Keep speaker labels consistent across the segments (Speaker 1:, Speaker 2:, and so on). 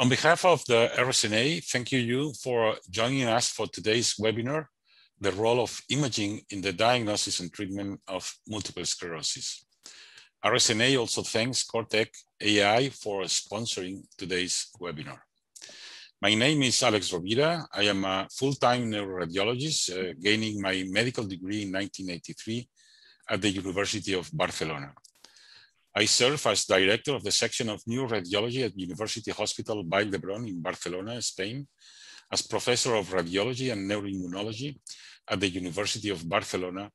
Speaker 1: On behalf of the RSNA, thank you, you for joining us for today's webinar, the role of imaging in the diagnosis and treatment of multiple sclerosis. RSNA also thanks Cortechs AI for sponsoring today's webinar. My name is Alex Rovira. I am a full-time neuroradiologist, uh, gaining my medical degree in 1983 at the University of Barcelona. I serve as director of the section of neuroradiology at University Hospital Vall d'Hebron in Barcelona, Spain, as professor of radiology and neuroimmunology at the University of Barcelona,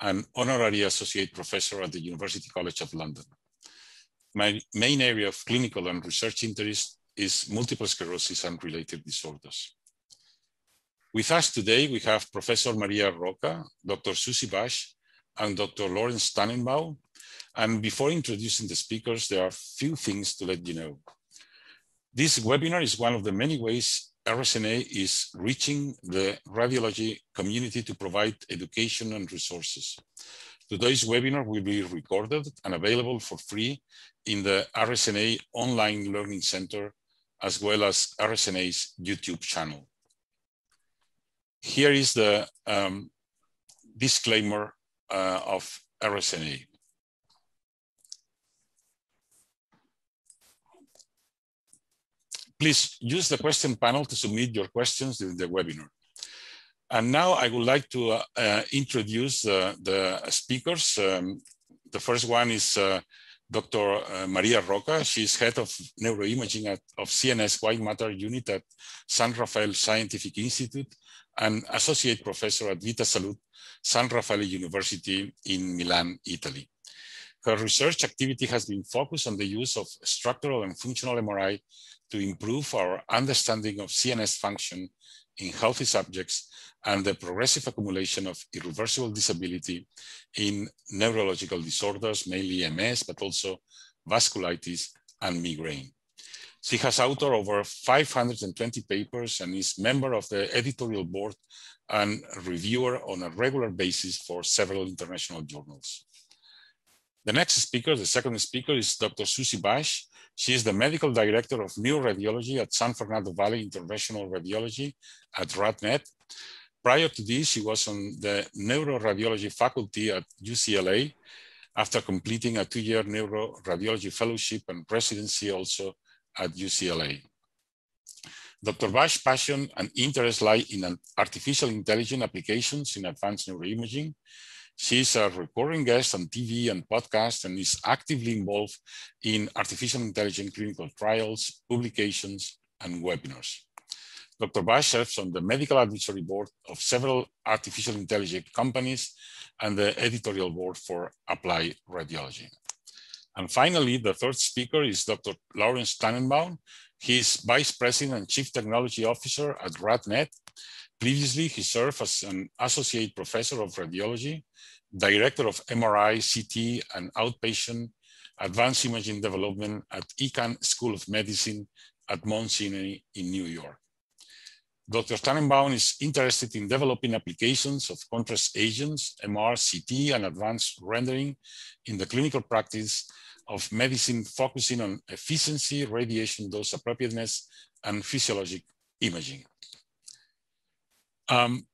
Speaker 1: and honorary associate professor at the University College of London. My main area of clinical and research interest is multiple sclerosis and related disorders. With us today, we have Professor Maria Rocca, Dr. Susie Bash, and Dr. Lawrence Tanenbaum. And before introducing the speakers, there are a few things to let you know. This webinar is one of the many ways RSNA is reaching the radiology community to provide education and resources. Today's webinar will be recorded and available for free in the RSNA Online Learning Center, as well as RSNA's YouTube channel. Here is the um, disclaimer uh, of RSNA. Please use the question panel to submit your questions during the webinar. And now I would like to uh, uh, introduce uh, the speakers. Um, the first one is uh, Dr. Uh, Maria Rocca. She's head of neuroimaging at, of CNS White Matter Unit at San Raffaele Scientific Institute and associate professor at Vita Salute San Raffaele University in Milan, Italy. Her research activity has been focused on the use of structural and functional MRI to improve our understanding of CNS function in healthy subjects and the progressive accumulation of irreversible disability in neurological disorders, mainly MS, but also vasculitis and migraine. She has authored over 520 papers and is member of the editorial board and reviewer on a regular basis for several international journals. The next speaker, the second speaker is Dr. Susie Bash. She is the medical director of neuroradiology at San Fernando Valley Interventional Radiology at RadNet. Prior to this, she was on the neuroradiology faculty at UCLA after completing a two-year neuroradiology fellowship and residency also at UCLA. Dr. Bash's passion and interest lie in artificial intelligence applications in advanced neuroimaging. She's a recurring guest on TV and podcast and is actively involved in artificial intelligence clinical trials, publications, and webinars. Dr. Bash serves on the medical advisory board of several artificial intelligence companies and the editorial board for Applied Radiology. And finally, the third speaker is Dr. Lawrence Tanenbaum. He is Vice President and Chief Technology Officer at RadNet. Previously, he served as an Associate Professor of Radiology, Director of MRI, CT, and Outpatient Advanced Imaging Development at Icahn School of Medicine at Mount Sinai in New York. Dr. Tanenbaum is interested in developing applications of contrast agents, MR, CT, and advanced rendering in the clinical practice of medicine focusing on efficiency, radiation dose appropriateness, and physiologic imaging. Um,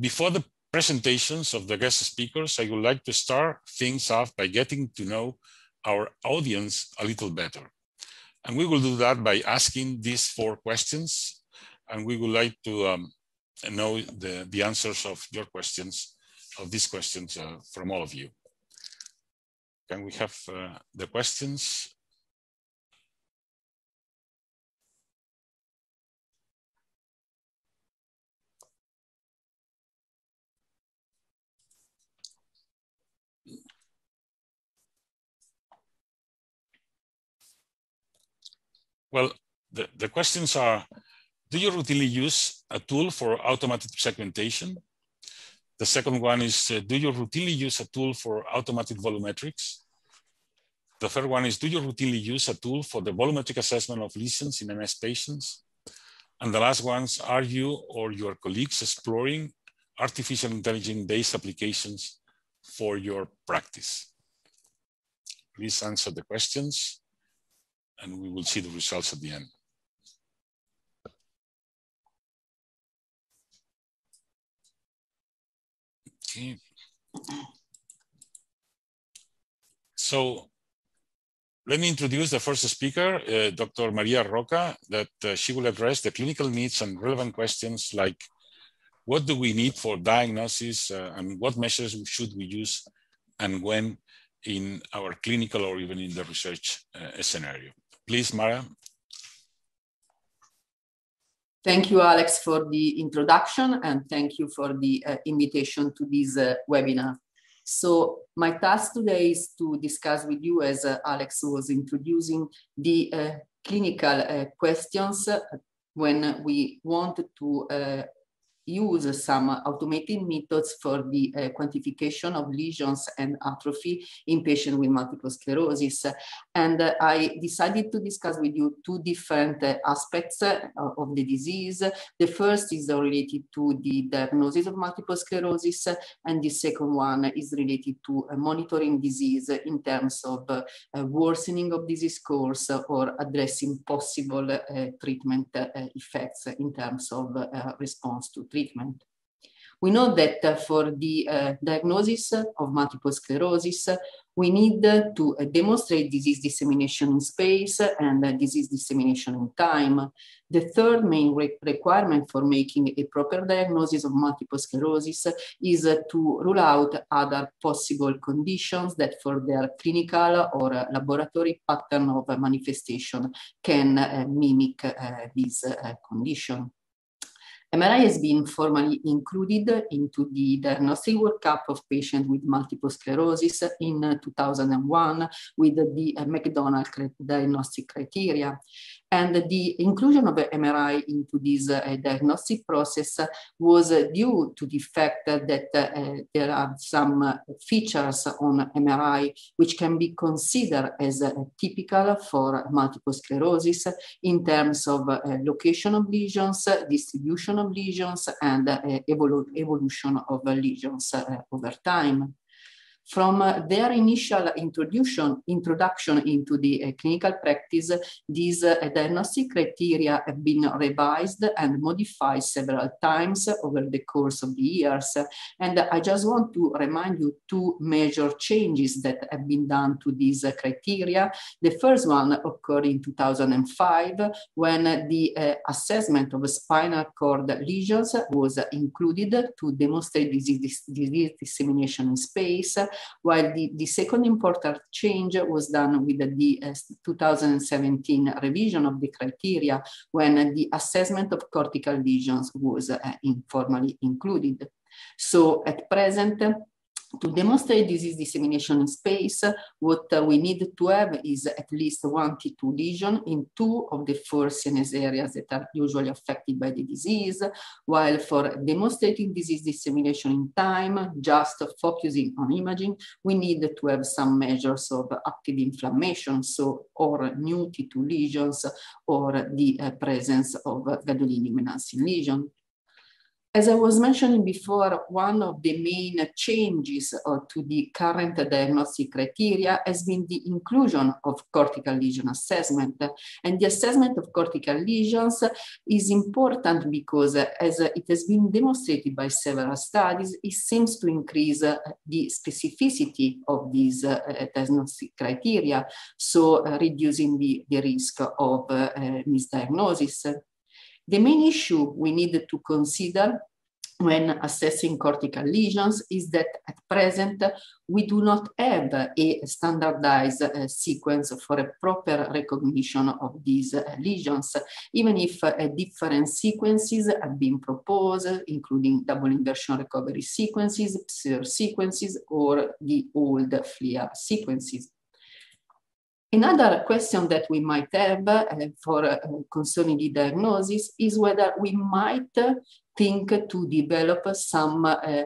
Speaker 1: before the presentations of the guest speakers, I would like to start things off by getting to know our audience a little better. And we will do that by asking these four questions. And we would like to um, know the, the answers of your questions, of these questions uh, from all of you. Can we have uh, the questions? Well, the, the questions are, do you routinely use a tool for automated segmentation? The second one is, uh, do you routinely use a tool for automatic volumetrics? The third one is, do you routinely use a tool for the volumetric assessment of lesions in MS patients? And the last ones, are you or your colleagues exploring artificial intelligence-based applications for your practice? Please answer the questions and we will see the results at the end. Okay. So let me introduce the first speaker, uh, Dr. Maria Rocca, that uh, she will address the clinical needs and relevant questions like what do we need for diagnosis uh, and what measures should we use and when in our clinical or even in the research uh, scenario. Please, Maria.
Speaker 2: Thank you, Alex, for the introduction and thank you for the uh, invitation to this uh, webinar. So my task today is to discuss with you, as uh, Alex was introducing, the uh, clinical uh, questions when we want to uh, use some automated methods for the uh, quantification of lesions and atrophy in patients with multiple sclerosis. And uh, I decided to discuss with you two different uh, aspects uh, of the disease. The first is related to the diagnosis of multiple sclerosis, and the second one is related to monitoring disease in terms of uh, worsening of disease course or addressing possible uh, treatment effects in terms of response to treatment. We know that uh, for the uh, diagnosis of multiple sclerosis, we need uh, to uh, demonstrate disease dissemination in space and uh, disease dissemination in time. The third main re requirement for making a proper diagnosis of multiple sclerosis is uh, to rule out other possible conditions that for their clinical or laboratory pattern of manifestation can mimic this condition. MRI has been formally included into the diagnostic workup of patients with multiple sclerosis in 2001 with the uh, McDonald diagnostic criteria. And the inclusion of MRI into this uh, diagnostic process was due to the fact that uh, there are some features on MRI which can be considered as uh, typical for multiple sclerosis in terms of uh, location of lesions, distribution of lesions, and uh, evolu evolution of lesions uh, over time. From their initial introduction, introduction into the uh, clinical practice, these uh, diagnostic criteria have been revised and modified several times over the course of the years. And I just want to remind you two major changes that have been done to these criteria. The first one occurred in 2005 when the uh, assessment of spinal cord lesions was included to demonstrate disease, disease dissemination in space while the, the second important change was done with the, uh, 2017 revision of the criteria when the assessment of cortical lesions was uh, informally included. So at present, to demonstrate disease dissemination in space, what uh, we need to have is at least one T2 lesion in two of the four CNS areas that are usually affected by the disease, while for demonstrating disease dissemination in time, just focusing on imaging, we need to have some measures of active inflammation, so or new T2 lesions or the uh, presence of gadolinium enhancing lesion. As I was mentioning before, one of the main changes uh, to the current diagnostic criteria has been the inclusion of cortical lesion assessment. And the assessment of cortical lesions is important because, as it has been demonstrated by several studies, it seems to increase uh, the specificity of these uh, diagnostic criteria, so reducing the, risk of misdiagnosis. The main issue we need to consider when assessing cortical lesions is that at present we do not have a standardized uh, sequence for a proper recognition of these uh, lesions, even if uh, different sequences have been proposed, including double inversion recovery sequences, PSIR sequences, or the old FLAIR sequences. Another question that we might have uh, for uh, concerning the diagnosis is whether we might think to develop some uh,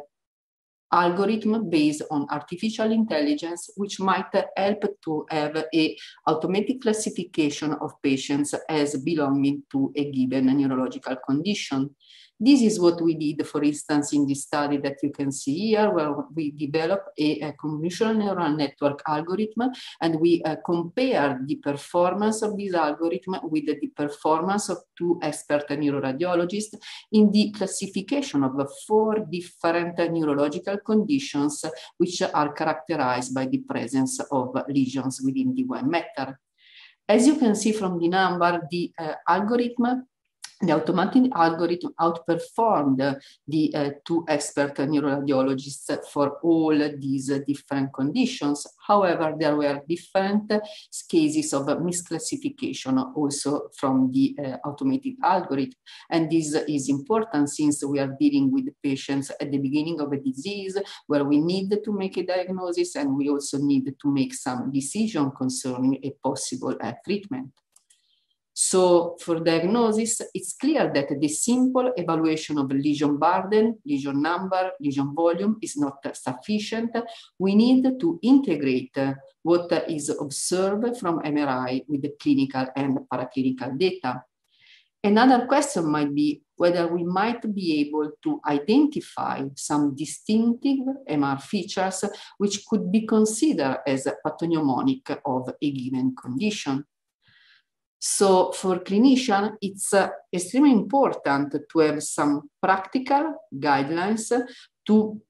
Speaker 2: algorithm based on artificial intelligence, which might help to have a automatic classification of patients as belonging to a given neurological condition. This is what we did, for instance, in this study that you can see here, where we developed a, a convolutional neural network algorithm, and we uh, compared the performance of this algorithm with the performance of two expert neuroradiologists in the classification of four different neurological conditions which are characterized by the presence of lesions within the one matter. As you can see from the number, the uh, algorithm the automatic algorithm outperformed the uh, two expert neuroradiologists for all these different conditions. However, there were different cases of misclassification also from the uh, automated algorithm. And this is important since we are dealing with patients at the beginning of a disease where we need to make a diagnosis and we also need to make some decision concerning a possible uh, treatment. So for diagnosis, it's clear that the simple evaluation of lesion burden, lesion number, lesion volume is not sufficient. We need to integrate what is observed from MRI with the clinical and paraclinical data. Another question might be whether we might be able to identify some distinctive MR features which could be considered as pathognomonic of a given condition. So for clinician, it's uh, extremely important to have some practical guidelines to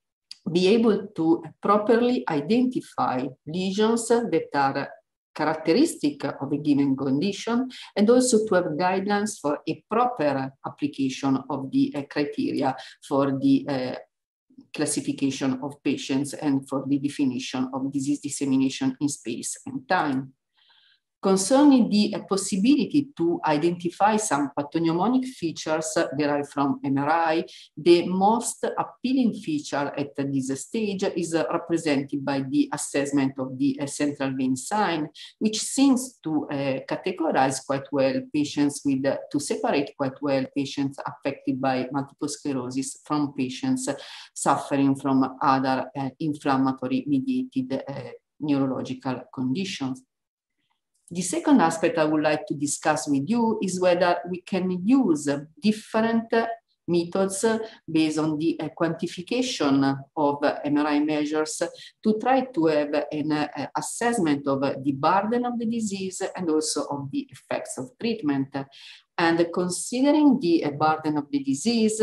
Speaker 2: be able to properly identify lesions that are characteristic of a given condition and also to have guidelines for a proper application of the uh, criteria for the uh, classification of patients and for the definition of disease dissemination in space and time. Concerning the uh, possibility to identify some pathognomonic features derived from MRI, the most appealing feature at this stage is uh, represented by the assessment of the uh, central vein sign, which seems to uh, categorize quite well patients with, uh, to separate quite well patients affected by multiple sclerosis from patients suffering from other uh, inflammatory mediated neurological conditions. The second aspect I would like to discuss with you is whether we can use different methods based on the uh, quantification of MRI measures to try to have an uh, assessment of the burden of the disease and also of the effects of treatment. And considering the uh, burden of the disease,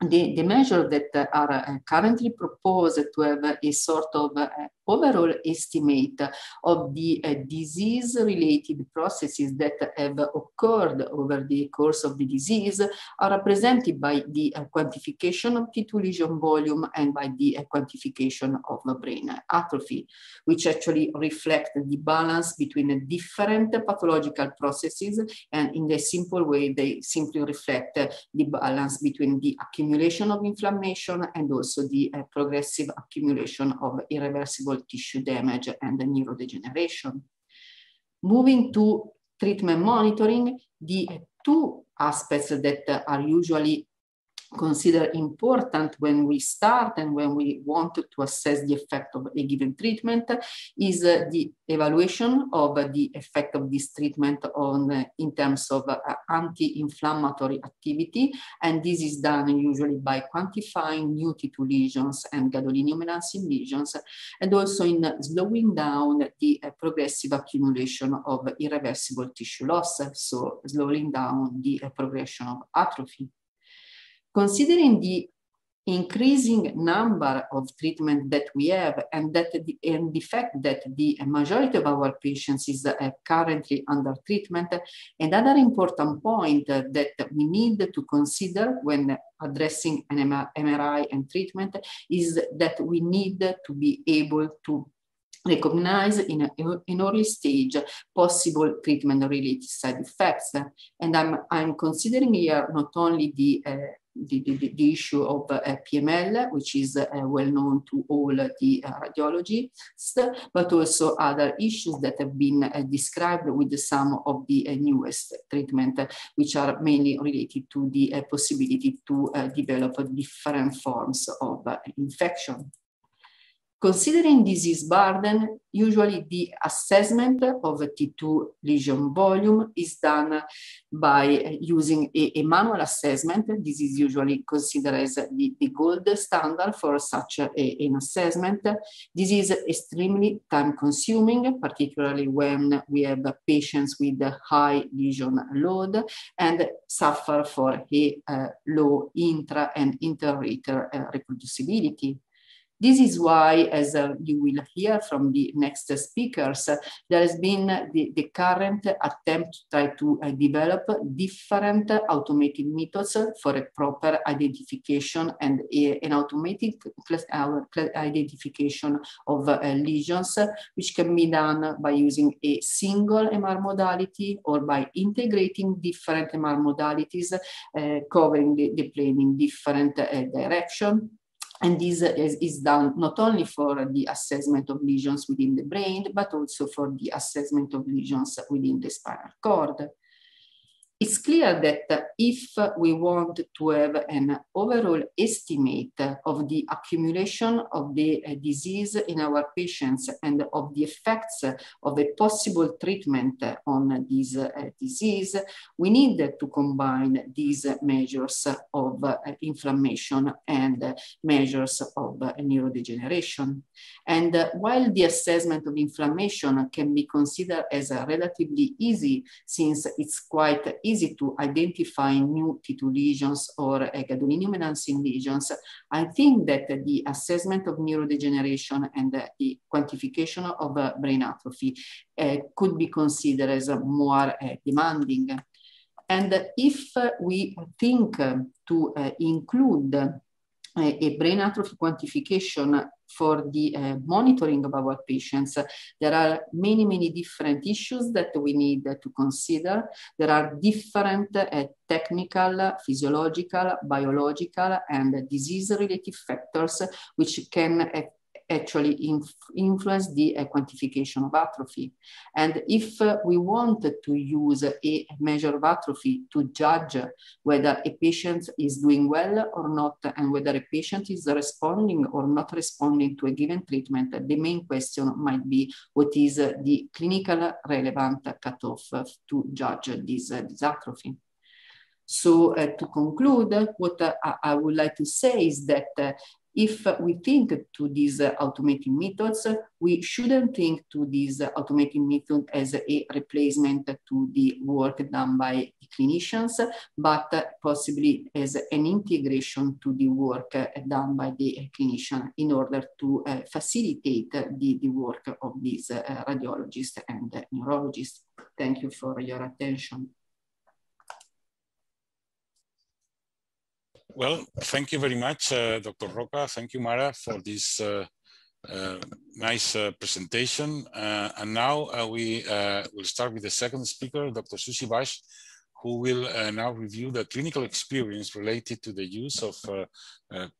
Speaker 2: the, the measures that are uh, currently proposed to have a sort of uh, overall estimate of the uh, disease-related processes that have occurred over the course of the disease are represented by the quantification of T2 lesion volume and by the quantification of brain atrophy, which actually reflect the balance between different pathological processes and in a simple way they simply reflect the balance between the accumulation of inflammation and also the uh, progressive accumulation of irreversible tissue damage and neurodegeneration. Moving to treatment monitoring, the two aspects that are usually consider important when we start and when we want to assess the effect of a given treatment is uh, the evaluation of the effect of this treatment on uh, in terms of uh, anti-inflammatory activity. And this is done usually by quantifying new T2 lesions and gadolinium-enhancing lesions and also in slowing down the progressive accumulation of irreversible tissue loss. So slowing down the progression of atrophy Considering the increasing number of treatment that we have and that the, and the fact that the majority of our patients is uh, currently under treatment another important point uh, that we need to consider when addressing an MRI and treatment is that we need to be able to recognize in an early stage possible treatment related side effects. And i'm i'm considering here not only the uh, the, the, the, issue of uh, PML, which is uh, well known to all the uh, radiologists, but also other issues that have been described with some of the newest treatment, which are mainly related to the possibility to develop different forms of infection. Considering disease burden, usually the assessment of a T2 lesion volume is done by using a, a manual assessment. This is usually considered as the, the gold standard for such a, an assessment. This is extremely time consuming, particularly when we have patients with high lesion load and suffer for a uh, low intra and inter-rater uh, reproducibility. This is why, as uh, you will hear from the next speakers, uh, there has been the, the, current attempt to try to uh, develop different automated methods for a proper identification and a, an automated uh, identification of uh, lesions, which can be done by using a single MR modality or by integrating different MR modalities, uh, covering the, the plane in different direction and this is, is, done not only for the assessment of lesions within the brain, but also for the assessment of lesions within the spinal cord it's clear that if we want to have an overall estimate of the accumulation of the uh, disease in our patients and of the effects of a possible treatment on this uh, disease, we need to combine these measures of uh, inflammation and measures of neurodegeneration. And while the assessment of inflammation can be considered as relatively easy since it's quite easy to identify new T2 lesions or uh, gadolinium enhancing lesions, I think that the assessment of neurodegeneration and the quantification of uh, brain atrophy uh, could be considered as more demanding. And if we think to include a brain atrophy quantification for the uh, monitoring of our patients, there are many, many different issues that we need to consider. There are different uh, technical, physiological, biological, and disease-related factors which can actually inf influence the uh, quantification of atrophy. And if uh, we wanted to use a measure of atrophy to judge whether a patient is doing well or not, and whether a patient is responding or not responding to a given treatment, the main question might be what is the clinical relevant cutoff to judge this, uh, this atrophy. So uh, to conclude, what uh, I would like to say is that uh, if we think to these automated methods, we shouldn't think to these automated methods as a replacement to the work done by clinicians, but possibly as an integration to the work done by the clinician in order to uh, facilitate the, the work of these uh, radiologists and neurologists. Thank you for your attention.
Speaker 1: Well, thank you very much, uh, Dr. Rocca. Thank you, Mara, for this uh, uh, nice uh, presentation. Uh, and now uh, we will start with the second speaker, Dr. Susie Bash, who will now review the clinical experience related to the use of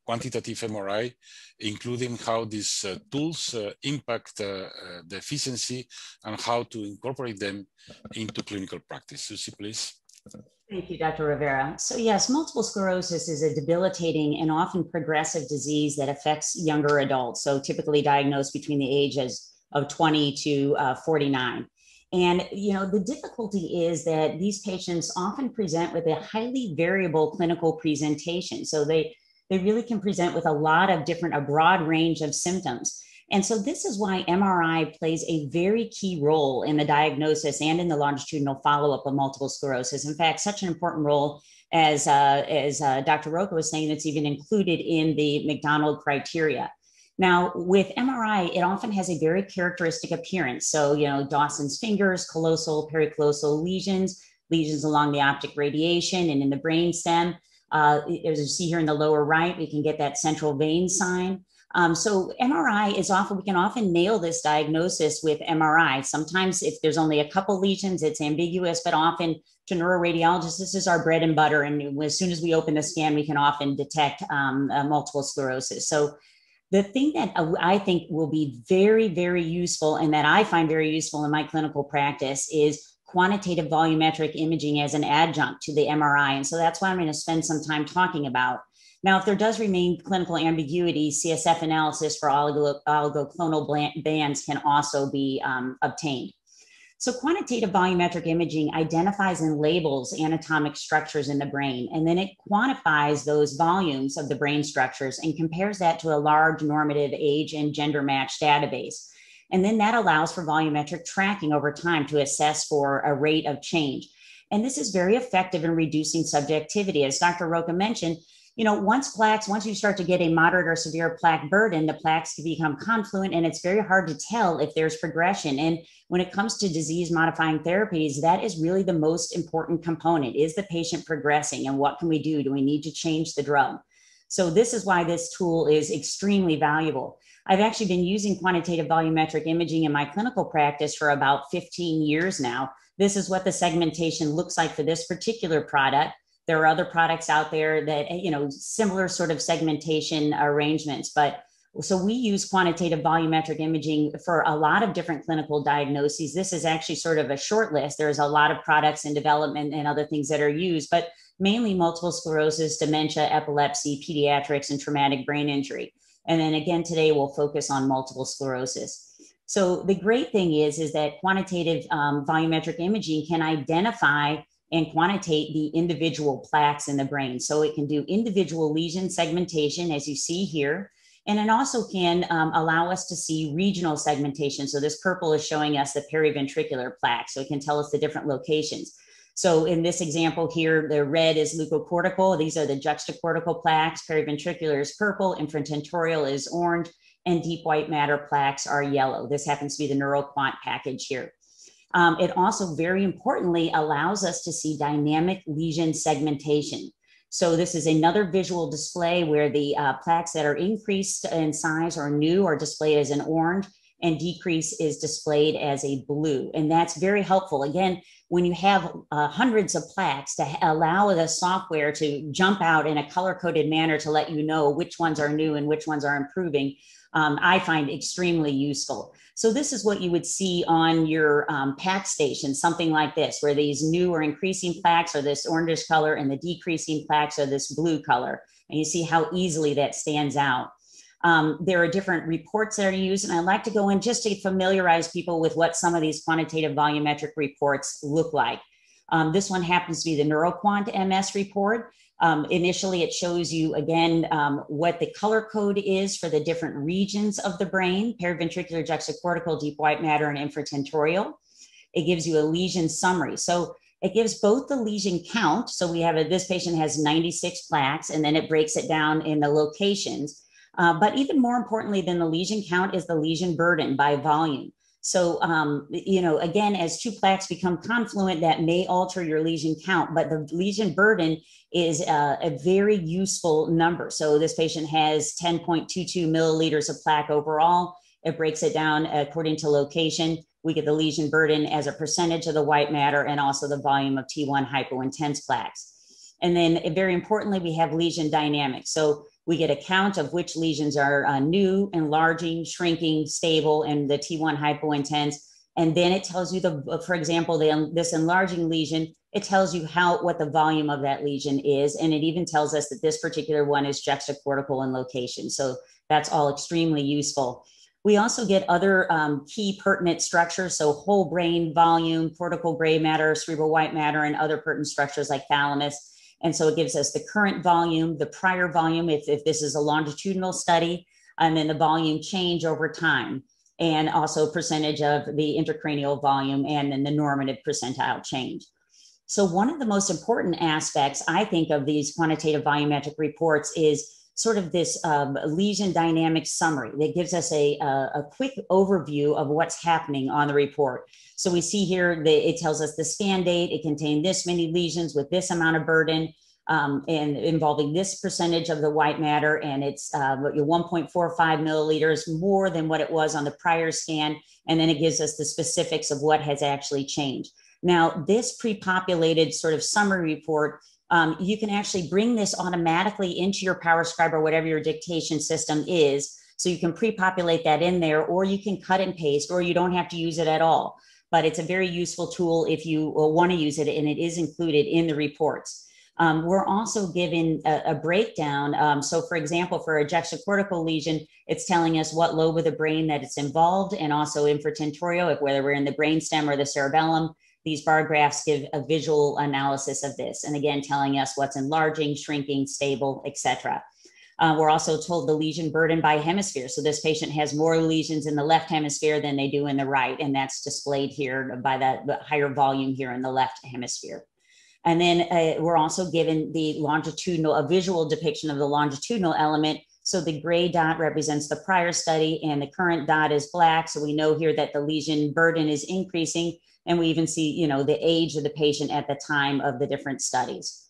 Speaker 1: quantitative MRI, including how these tools impact the efficiency and how to incorporate them into clinical practice. Susie, please.
Speaker 3: Thank you, Dr. Rovira. So, yes, multiple sclerosis is a debilitating and often progressive disease that affects younger adults. So, typically diagnosed between the ages of 20 to uh, 49. And you know the difficulty is that these patients often present with a highly variable clinical presentation. So they they really can present with a lot of different, a broad range of symptoms. And so this is why MRI plays a very key role in the diagnosis and in the longitudinal follow-up of multiple sclerosis. In fact, such an important role as, uh, as uh, Dr. Rocca was saying, it's even included in the McDonald criteria. Now, with MRI, it often has a very characteristic appearance. So, you know, Dawson's fingers, callosal, pericallosal lesions, lesions along the optic radiation and in the brain stem. Uh, as you see here in the lower right, we can get that central vein sign. Um, so MRI is often, we can often nail this diagnosis with MRI. Sometimes if there's only a couple lesions, it's ambiguous, but often to neuroradiologists, this is our bread and butter. And as soon as we open the scan, we can often detect um, uh, multiple sclerosis. So the thing that I think will be very, very useful and that I find very useful in my clinical practice is quantitative volumetric imaging as an adjunct to the MRI. And so that's why I'm going to spend some time talking about Now, if there does remain clinical ambiguity, CSF analysis for oligo, oligoclonal bands can also be um, obtained. So, quantitative volumetric imaging identifies and labels anatomic structures in the brain, and then it quantifies those volumes of the brain structures and compares that to a large normative age and gender matched database. And then that allows for volumetric tracking over time to assess for a rate of change. And this is very effective in reducing subjectivity. As Dr. Rocca mentioned, you know, once plaques, once you start to get a moderate or severe plaque burden, the plaques can become confluent and it's very hard to tell if there's progression. And when it comes to disease modifying therapies, that is really the most important component. Is the patient progressing and what can we do? Do we need to change the drug? So this is why this tool is extremely valuable. I've actually been using quantitative volumetric imaging in my clinical practice for about 15 years now. This is what the segmentation looks like for this particular product. There are other products out there that, you know, similar sort of segmentation arrangements, but so we use quantitative volumetric imaging for a lot of different clinical diagnoses. This is actually sort of a short list. There's a lot of products in development and other things that are used, but mainly multiple sclerosis, dementia, epilepsy, pediatrics, and traumatic brain injury. And then again, today we'll focus on multiple sclerosis. So the great thing is, is that quantitative um, volumetric imaging can identify and quantitate the individual plaques in the brain. So it can do individual lesion segmentation, as you see here. And it also can um, allow us to see regional segmentation. So this purple is showing us the periventricular plaque. So it can tell us the different locations. So in this example here, the red is leukocortical. These are the juxtacortical plaques. Periventricular is purple, infratentorial is orange, and deep white matter plaques are yellow. This happens to be the NeuroQuant package here. Um, it also very importantly allows us to see dynamic lesion segmentation. So this is another visual display where the uh, plaques that are increased in size or new are displayed as an orange and decrease is displayed as a blue. And that's very helpful. Again, when you have uh, hundreds of plaques to allow the software to jump out in a color coded manner to let you know which ones are new and which ones are improving, um, I find extremely useful. So this is what you would see on your um, PACS station, something like this, where these new or increasing plaques are this orangish color and the decreasing plaques are this blue color. And you see how easily that stands out. Um, there are different reports that are used, and I like to go in just to familiarize people with what some of these quantitative volumetric reports look like. Um, this one happens to be the NeuroQuant MS report. Um, initially, it shows you again um, what the color code is for the different regions of the brain periventricular, juxtacortical, deep white matter, and infratentorial. It gives you a lesion summary. So it gives both the lesion count. So we have a, this patient has 96 plaques, and then it breaks it down in the locations. Uh, but even more importantly than the lesion count is the lesion burden by volume. So, um, you know, again, as two plaques become confluent, that may alter your lesion count, but the lesion burden is uh, a very useful number. So, this patient has 10.22 milliliters of plaque overall. It breaks it down according to location. We get the lesion burden as a percentage of the white matter and also the volume of T1 hypointense plaques. And then, very importantly, we have lesion dynamics. So, we get a count of which lesions are uh, new, enlarging, shrinking, stable, and the T1 hypointense. And then it tells you the, for example, the, this enlarging lesion, it tells you how, what the volume of that lesion is. And it even tells us that this particular one is juxtacortical in location. So that's all extremely useful. We also get other um, key pertinent structures, so whole brain volume, cortical gray matter, cerebral white matter, and other pertinent structures like thalamus and so it gives us the current volume, the prior volume, if, if this is a longitudinal study, and then the volume change over time, and also percentage of the intracranial volume and then the normative percentile change. So, one of the most important aspects, I think, of these quantitative volumetric reports is sort of this um, lesion dynamic summary that gives us a, a, quick overview of what's happening on the report. So we see here that it tells us the scan date, it contained this many lesions with this amount of burden. Um, and involving this percentage of the white matter, and it's uh, 1.45 milliliters more than what it was on the prior scan. And then it gives us the specifics of what has actually changed. Now, this pre populated sort of summary report um, you can actually bring this automatically into your PowerScribe or whatever your dictation system is. So you can pre-populate that in there, or you can cut and paste, or you don't have to use it at all. But it's a very useful tool if you want to use it, and it is included in the reports. Um, we're also given a, a breakdown. Um, so, for example, for a juxtacortical lesion, it's telling us what lobe of the brain that it's involved, and also infratentorial, if whether we're in the brainstem or the cerebellum. These bar graphs give a visual analysis of this, and again, telling us what's enlarging, shrinking, stable, etc. Uh, we're also told the lesion burden by hemisphere. So this patient has more lesions in the left hemisphere than they do in the right, and that's displayed here by that higher volume here in the left hemisphere. And then uh, we're also given the longitudinal, a visual depiction of the longitudinal element. So the gray dot represents the prior study and the current dot is black. So we know here that the lesion burden is increasing. And we even see, you know, the age of the patient at the time of the different studies.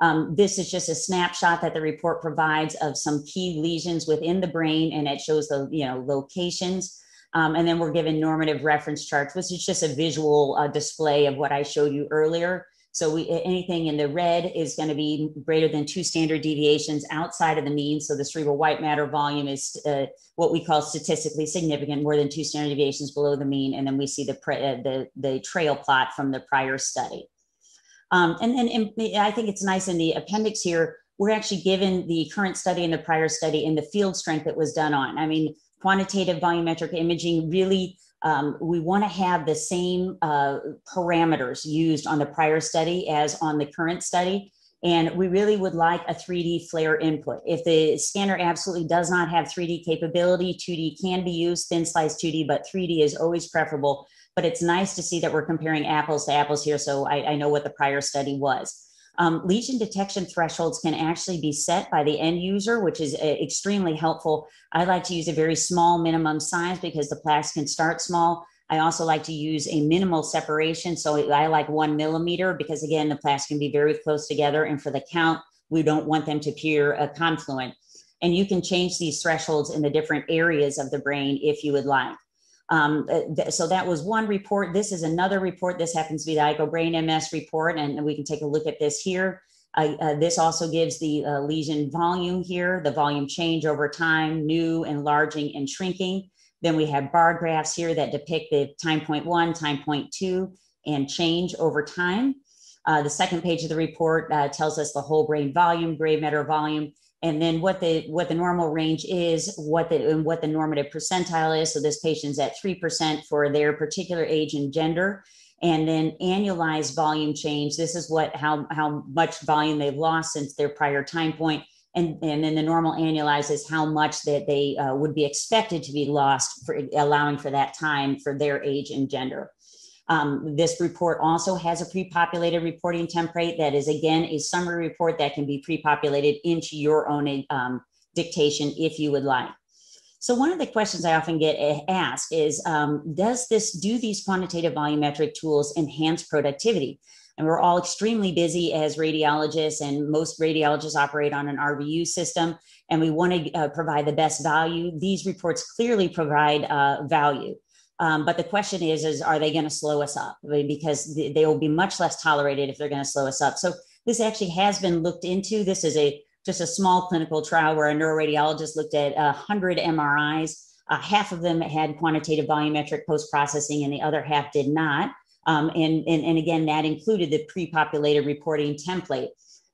Speaker 3: Um, this is just a snapshot that the report provides of some key lesions within the brain, and it shows the you know locations. Um, and then we're given normative reference charts, which is just a visual uh, display of what I showed you earlier. So we, anything in the red is going to be greater than two standard deviations outside of the mean. So the cerebral white matter volume is uh, what we call statistically significant, more than two standard deviations below the mean. And then we see the, uh, the, the trail plot from the prior study. Um, and then I think it's nice in the appendix here, we're actually given the current study and the prior study and the field strength that was done on. I mean, quantitative volumetric imaging really um, we want to have the same uh, parameters used on the prior study as on the current study. And we really would like a 3D FLAIR input. If the scanner absolutely does not have 3D capability, 2D can be used, thin slice 2D, but 3D is always preferable. But it's nice to see that we're comparing apples to apples here. So I, I know what the prior study was. Um, lesion detection thresholds can actually be set by the end user, which is uh, extremely helpful. I like to use a very small minimum size because the plaques can start small. I also like to use a minimal separation. So I like one millimeter because, again, the plaques can be very close together. And for the count, we don't want them to appear a confluent. And you can change these thresholds in the different areas of the brain if you would like. Um, uh, th- so that was one report. This is another report. This happens to be the icobrain MS report, and we can take a look at this here. Uh, this also gives the uh, lesion volume here, the volume change over time, new, enlarging, and shrinking. Then we have bar graphs here that depict the time point one, time point two, and change over time. Uh, the second page of the report uh, tells us the whole brain volume, gray matter volume, and then what the what the normal range is, what the and what the normative percentile is. So this patient's at three percent for their particular age and gender, and then annualized volume change. This is what how how much volume they've lost since their prior time point, and and then the normal annualized is how much that they uh, would be expected to be lost for allowing for that time for their age and gender. Um, this report also has a pre-populated reporting template that is again a summary report that can be pre-populated into your own um, dictation if you would like. So one of the questions I often get asked is, um, does this, do these quantitative volumetric tools enhance productivity? And we're all extremely busy as radiologists and most radiologists operate on an RVU system and we want to uh, provide the best value. These reports clearly provide uh, value. Um, but the question is, is are they going to slow us up? Because they will be much less tolerated if they're going to slow us up. So this actually has been looked into. This is a just a small clinical trial where a neuroradiologist looked at 100 MRIs. Uh, half of them had quantitative volumetric post processing, and the other half did not. Um, and, and, and again, that included the pre-populated reporting template.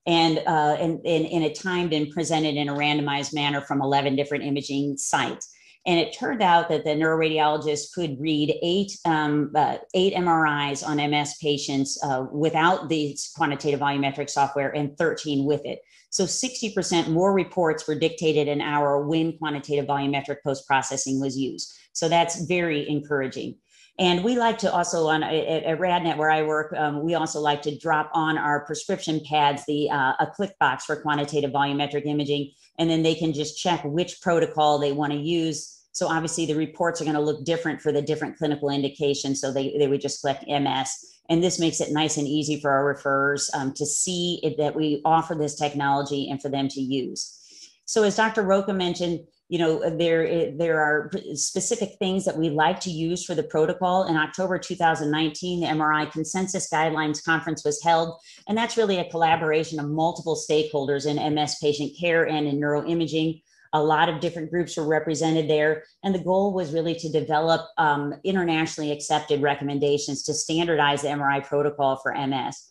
Speaker 3: And, uh, and, and, and timed and presented in a randomized manner from 11 different imaging sites. And it turned out that the neuroradiologist could read eight, um, uh, eight MRIs on MS patients uh, without the quantitative volumetric software and 13 with it. So 60% more reports were dictated an hour when quantitative volumetric post processing was used. So that's very encouraging. And we like to also on at, at RadNet where I work, um, we also like to drop on our prescription pads the uh, a click box for quantitative volumetric imaging and then they can just check which protocol they want to use. So obviously the reports are going to look different for the different clinical indications. So they, they would just click MS. And this makes it nice and easy for our referrers um, to see it, that we offer this technology and for them to use. So as Dr. Rocca mentioned, you know, there, there are specific things that we like to use for the protocol. In October 2019, the MRI Consensus Guidelines Conference was held, and that's really a collaboration of multiple stakeholders in MS patient care and in neuroimaging. A lot of different groups were represented there, and the goal was really to develop um, internationally accepted recommendations to standardize the MRI protocol for MS.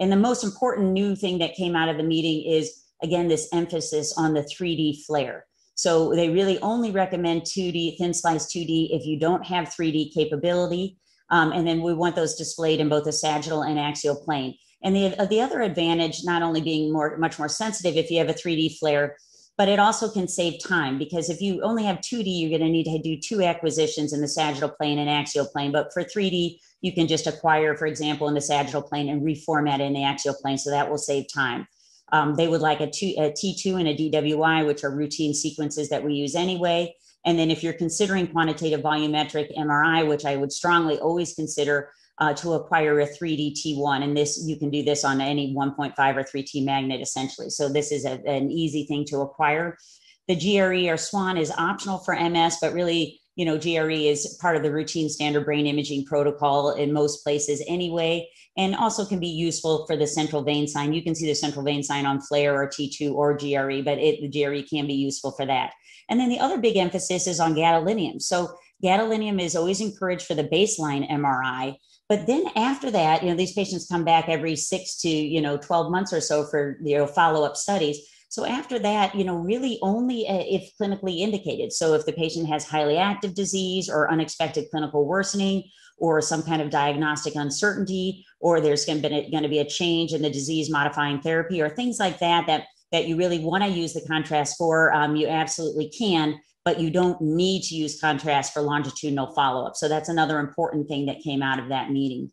Speaker 3: And the most important new thing that came out of the meeting is, again, this emphasis on the 3D FLAIR. So they really only recommend 2D, thin slice 2D if you don't have 3D capability. Um, and then we want those displayed in both the sagittal and axial plane. And the, uh, the other advantage, not only being more, much more sensitive if you have a 3D FLAIR, but it also can save time because if you only have 2D, you're going to need to do two acquisitions in the sagittal plane and axial plane. But for 3D, you can just acquire, for example, in the sagittal plane and reformat in the axial plane. So that will save time. Um, they would like a, two, a T2 and a DWI, which are routine sequences that we use anyway. And then if you're considering quantitative volumetric MRI, which I would strongly always consider uh, to acquire a 3D T1. And this, you can do this on any 1.5 or 3T magnet essentially. So this is a, an easy thing to acquire. The GRE or SWAN is optional for MS, but really, you know, GRE is part of the routine standard brain imaging protocol in most places anyway, and also can be useful for the central vein sign. You can see the central vein sign on FLAIR or T2 or GRE, but it, the GRE can be useful for that. And then the other big emphasis is on gadolinium. So gadolinium is always encouraged for the baseline MRI, but then after that, you know, these patients come back every six to, you know, 12 months or so for, you know, follow up studies. So after that, you know, really only uh, if clinically indicated. So if the patient has highly active disease or unexpected clinical worsening or some kind of diagnostic uncertainty, or there's going to be, a change in the disease modifying therapy or things like that, that, that you really want to use the contrast for, um, you absolutely can but you don't need to use contrast for longitudinal follow-up. So that's another important thing that came out of that meeting.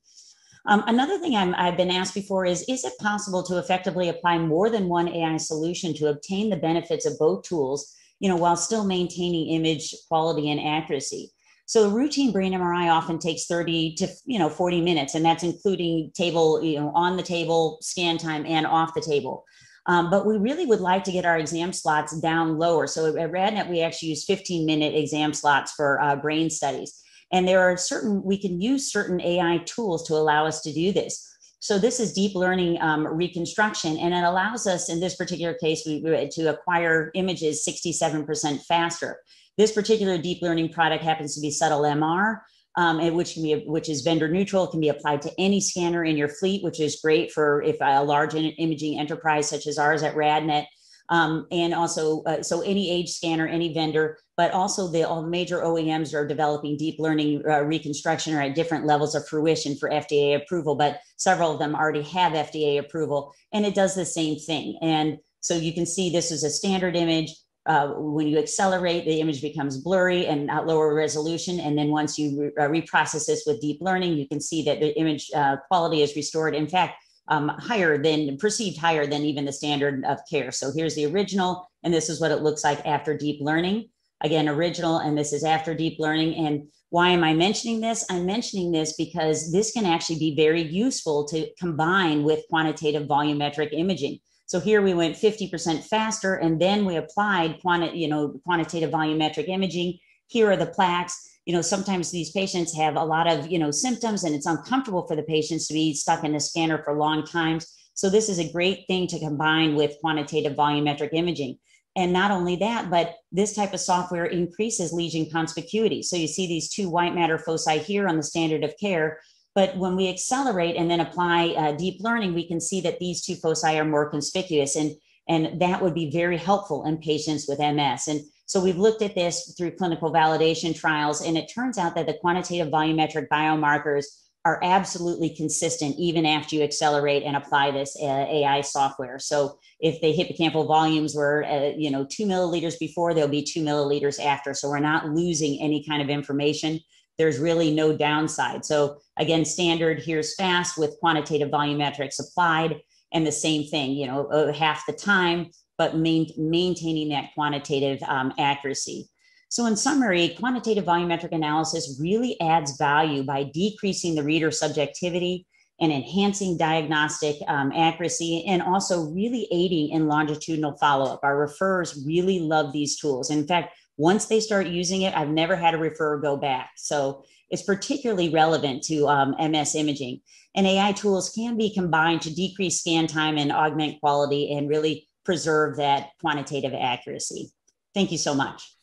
Speaker 3: Um, another thing i have been asked before is, is it possible to effectively apply more than one AI solution to obtain the benefits of both tools, you know, while still maintaining image quality and accuracy? So a routine brain MRI often takes 30 to, you know, 40 minutes, and that's including table, you know, on the table, scan time, and off the table. Um, but we really would like to get our exam slots down lower. So at RadNet, we actually use 15 minute exam slots for uh, brain studies. And there are certain, we can use certain AI tools to allow us to do this. So this is deep learning um, reconstruction, and it allows us, in this particular case, we, to acquire images 67% faster. This particular deep learning product happens to be Subtle MR, um, and which can be which is vendor neutral, can be applied to any scanner in your fleet, which is great for if a large imaging enterprise such as ours at RadNet. Um, and also, uh, so any age scanner, any vendor, but also the all major OEMs are developing deep learning uh, reconstruction or at different levels of fruition for FDA approval. But several of them already have FDA approval, and it does the same thing. And so you can see this is a standard image. Uh, when you accelerate, the image becomes blurry and at lower resolution. And then once you re- uh, reprocess this with deep learning, you can see that the image uh, quality is restored. In fact, um, higher than perceived higher than even the standard of care. So here's the original, and this is what it looks like after deep learning. Again, original, and this is after deep learning. And why am I mentioning this? I'm mentioning this because this can actually be very useful to combine with quantitative volumetric imaging. So here we went 50% faster, and then we applied quanti- you know, quantitative volumetric imaging. Here are the plaques. You know, sometimes these patients have a lot of, you know, symptoms and it's uncomfortable for the patients to be stuck in the scanner for long times. So this is a great thing to combine with quantitative volumetric imaging. And not only that, but this type of software increases lesion conspicuity. So you see these two white matter foci here on the standard of care but when we accelerate and then apply uh, deep learning, we can see that these two foci are more conspicuous, and, and that would be very helpful in patients with MS. And so we've looked at this through clinical validation trials, and it turns out that the quantitative volumetric biomarkers are absolutely consistent even after you accelerate and apply this uh, AI software. So if the hippocampal volumes were, uh, you know, two milliliters before, they'll be two milliliters after. So we're not losing any kind of information there's really no downside. So again, standard here's fast with quantitative volumetrics applied and the same thing, you know, uh, half the time, but main, maintaining that quantitative um, accuracy. So in summary, quantitative volumetric analysis really adds value by decreasing the reader subjectivity and enhancing diagnostic um, accuracy and also really aiding in longitudinal follow-up. Our referrers really love these tools. In fact, once they start using it, I've never had a referrer go back. So it's particularly relevant to um, MS imaging. And AI tools can be combined to decrease scan time and augment quality and really preserve that quantitative accuracy. Thank you so much.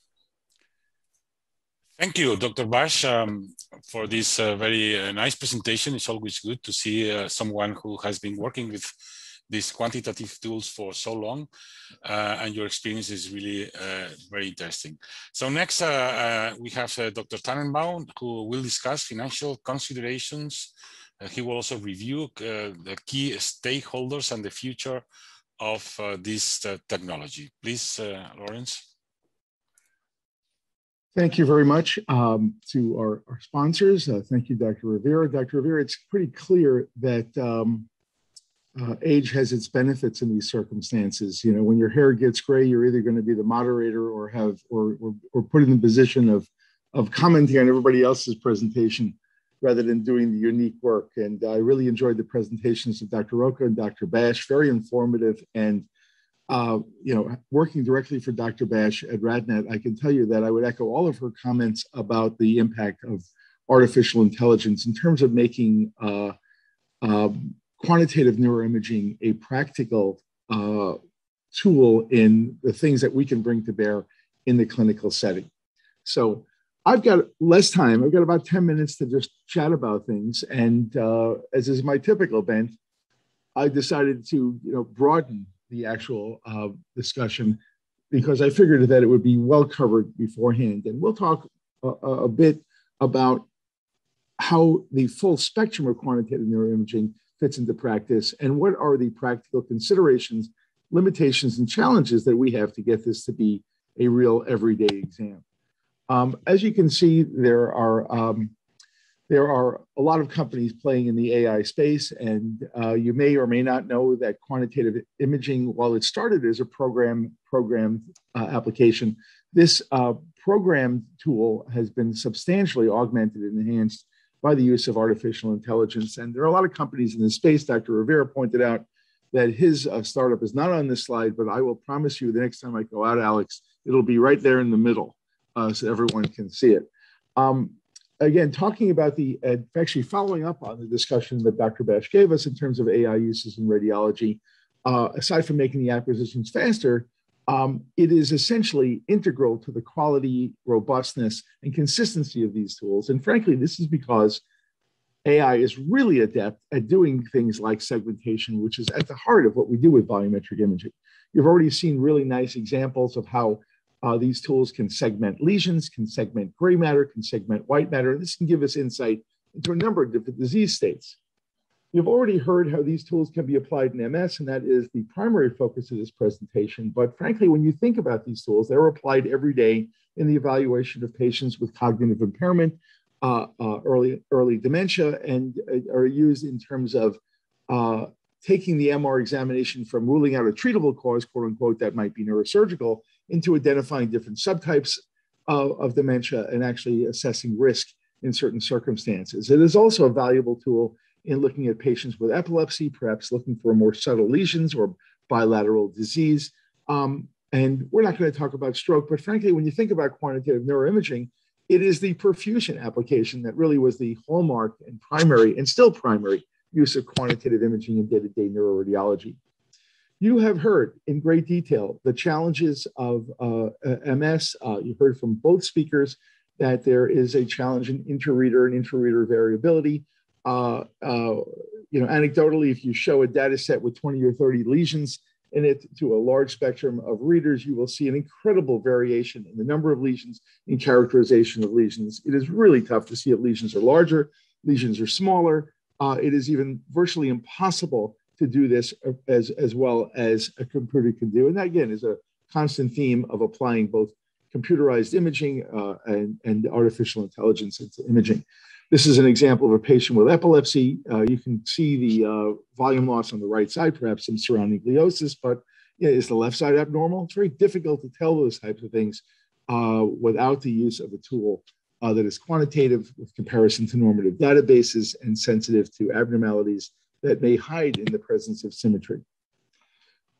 Speaker 1: Thank you, Dr. Bash, um, for this uh, very uh, nice presentation. It's always good to see uh, someone who has been working with these quantitative tools for so long, uh, and your experience is really uh, very interesting. So next, uh, we have Dr. Tanenbaum, who will discuss financial considerations. he will also review the key stakeholders and the future of this technology. Please, Lawrence.
Speaker 4: Thank you very much um, to our, our sponsors. Uh, thank you, Dr. Rovira. Dr. Rovira, it's pretty clear that um, uh, age has its benefits in these circumstances. You know, when your hair gets gray, you're either going to be the moderator or have or, or, or put in the position of of commenting on everybody else's presentation rather than doing the unique work. And I really enjoyed the presentations of Dr. Rocca and Dr. Bash, very informative and uh, you know, working directly for Dr. Bash at RadNet, I can tell you that I would echo all of her comments about the impact of artificial intelligence in terms of making uh, um, quantitative neuroimaging a practical uh, tool in the things that we can bring to bear in the clinical setting. So I've got less time. I've got about 10 minutes to just chat about things. And uh, as is my typical bent, I decided to you know, broaden the actual uh, discussion because I figured that it would be well covered beforehand. And we'll talk a, a bit about how the full spectrum of quantitative neuroimaging fits into practice and what are the practical considerations, limitations, and challenges that we have to get this to be a real everyday exam. Um, as you can see, there are um, there are a lot of companies playing in the AI space, and uh, you may or may not know that quantitative imaging, while it started as a program program uh, application, this uh, program tool has been substantially augmented and enhanced by the use of artificial intelligence. And there are a lot of companies in this space. Dr. Rovira pointed out that his uh, startup is not on this slide, but I will promise you the next time I go out, Alex, it'll be right there in the middle uh, so everyone can see it. Um, again, talking about the, uh, actually following up on the discussion that Dr. Bash gave us in terms of AI uses in radiology, uh, aside from making the acquisitions faster, um, it is essentially integral to the quality, robustness, and consistency of these tools. And frankly, this is because AI is really adept at doing things like segmentation, which is at the heart of what we do with volumetric imaging. You've already seen really nice examples of how uh, these tools can segment lesions, can segment gray matter, can segment white matter. This can give us insight into a number of different disease states. You've already heard how these tools can be applied in MS, and that is the primary focus of this presentation. But frankly, when you think about these tools, they're applied every day in the evaluation of patients with cognitive impairment, uh, uh, early, early dementia, and uh, are used in terms of uh, taking the MR examination from ruling out a treatable cause, quote unquote, that might be neurosurgical, into identifying different subtypes of, of dementia and actually assessing risk in certain circumstances. It is also a valuable tool in looking at patients with epilepsy, perhaps looking for more subtle lesions or bilateral disease. Um, and we're not going to talk about stroke, but frankly, when you think about quantitative neuroimaging, it is the perfusion application that really was the hallmark and primary and still primary use of quantitative imaging in day to day neuroradiology. You have heard in great detail the challenges of uh, MS. Uh, you heard from both speakers that there is a challenge in interreader and interreader variability. Uh, uh, you know, anecdotally, if you show a data set with 20 or 30 lesions in it to a large spectrum of readers, you will see an incredible variation in the number of lesions in characterization of lesions. It is really tough to see if lesions are larger, lesions are smaller. Uh, it is even virtually impossible to do this as, as well as a computer can do. And that, again, is a constant theme of applying both computerized imaging uh, and, and artificial intelligence into imaging. This is an example of a patient with epilepsy. Uh, you can see the uh, volume loss on the right side, perhaps some surrounding gliosis, but yeah, is the left side abnormal? It's very difficult to tell those types of things uh, without the use of a tool uh, that is quantitative with comparison to normative databases and sensitive to abnormalities that may hide in the presence of symmetry.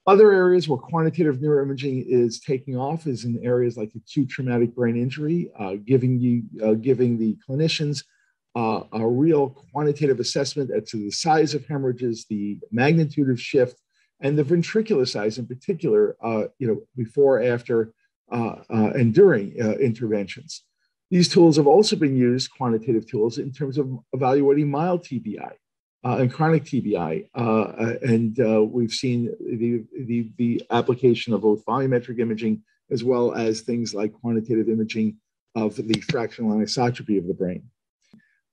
Speaker 4: Other areas where quantitative neuroimaging is taking off is in areas like acute traumatic brain injury, uh, giving you uh, giving the clinicians uh, a real quantitative assessment as to the size of hemorrhages, the magnitude of shift, and the ventricular size in particular. Uh, you know, before, after, uh, uh, and during interventions. These tools have also been used, quantitative tools, in terms of evaluating mild TBI uh, and chronic TBI. Uh, uh, and uh, we've seen the, the, the, application of both volumetric imaging as well as things like quantitative imaging of the fractional anisotropy of the brain.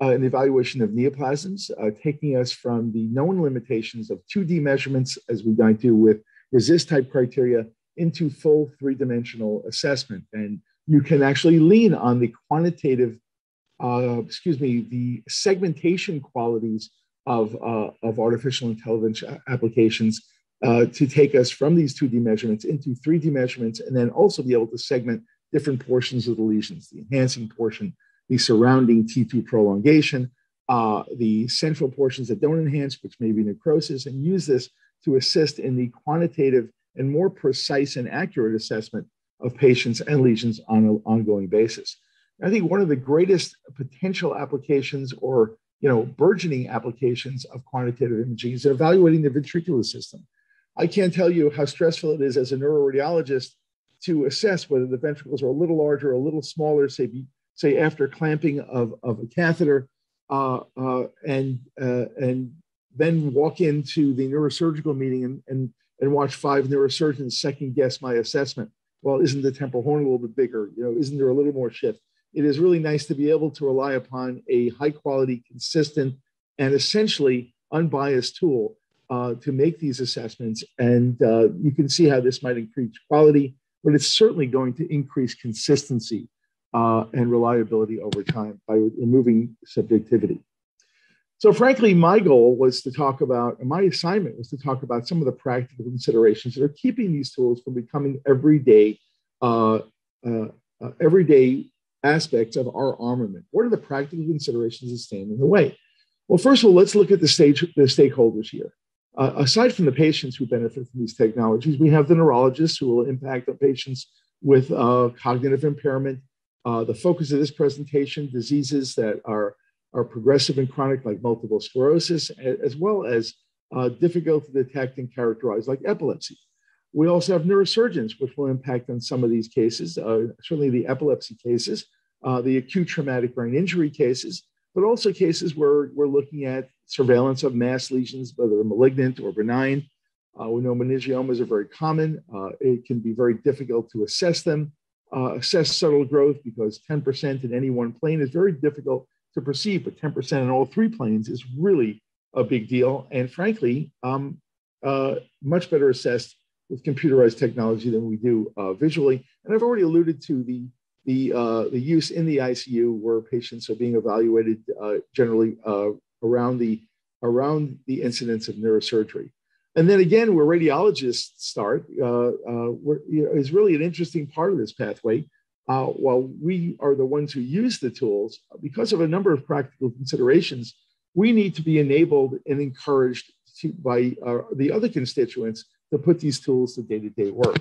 Speaker 4: Uh, an evaluation of neoplasms, uh, taking us from the known limitations of 2D measurements, as we're going with RECIST type criteria, into full three dimensional assessment. And you can actually lean on the quantitative, uh, excuse me, the segmentation qualities of, uh, of artificial intelligence applications uh, to take us from these 2D measurements into 3D measurements, and then also be able to segment different portions of the lesions, the enhancing portion, the surrounding T2 prolongation, uh, the central portions that don't enhance, which may be necrosis, and use this to assist in the quantitative and more precise and accurate assessment of patients and lesions on an ongoing basis. I think one of the greatest potential applications or you know, burgeoning applications of quantitative imaging is evaluating the ventricular system. I can't tell you how stressful it is as a neuroradiologist to assess whether the ventricles are a little larger or a little smaller, say, say after clamping of, of a catheter, uh, uh, and, uh, and then walk into the neurosurgical meeting and, and, and watch five neurosurgeons second guess my assessment well, isn't the temporal horn a little bit bigger? You know, isn't there a little more shift? It is really nice to be able to rely upon a high quality, consistent, and essentially unbiased tool uh, to make these assessments. And uh, you can see how this might increase quality, but it's certainly going to increase consistency uh, and reliability over time by removing subjectivity. So, frankly, my goal was to talk about, my assignment was to talk about some of the practical considerations that are keeping these tools from becoming everyday, uh, uh, uh, everyday aspects of our armament. What are the practical considerations that stand in the way? Well, first of all, let's look at the stage, the stakeholders here. Uh, aside from the patients who benefit from these technologies, we have the neurologists who will impact the patients with uh, cognitive impairment. Uh, the focus of this presentation, diseases that are are progressive and chronic, like multiple sclerosis, as well as uh, difficult to detect and characterize, like epilepsy. We also have neurosurgeons, which will impact on some of these cases, uh, certainly the epilepsy cases, uh, the acute traumatic brain injury cases, but also cases where we're looking at surveillance of mass lesions, whether malignant or benign. Uh, we know meningiomas are very common. Uh, it can be very difficult to assess them, uh, assess subtle growth because 10% in any one plane is very difficult to perceive, but 10% in all three planes is really a big deal. And frankly, um, uh, much better assessed with computerized technology than we do uh, visually. And I've already alluded to the the uh, the use in the ICU where patients are being evaluated uh, generally uh, around the around the incidence of neurosurgery. And then again, where radiologists start uh, you know, is really an interesting part of this pathway uh, while we are the ones who use the tools, because of a number of practical considerations, we need to be enabled and encouraged to, by uh, the other constituents to put these tools to day to day work.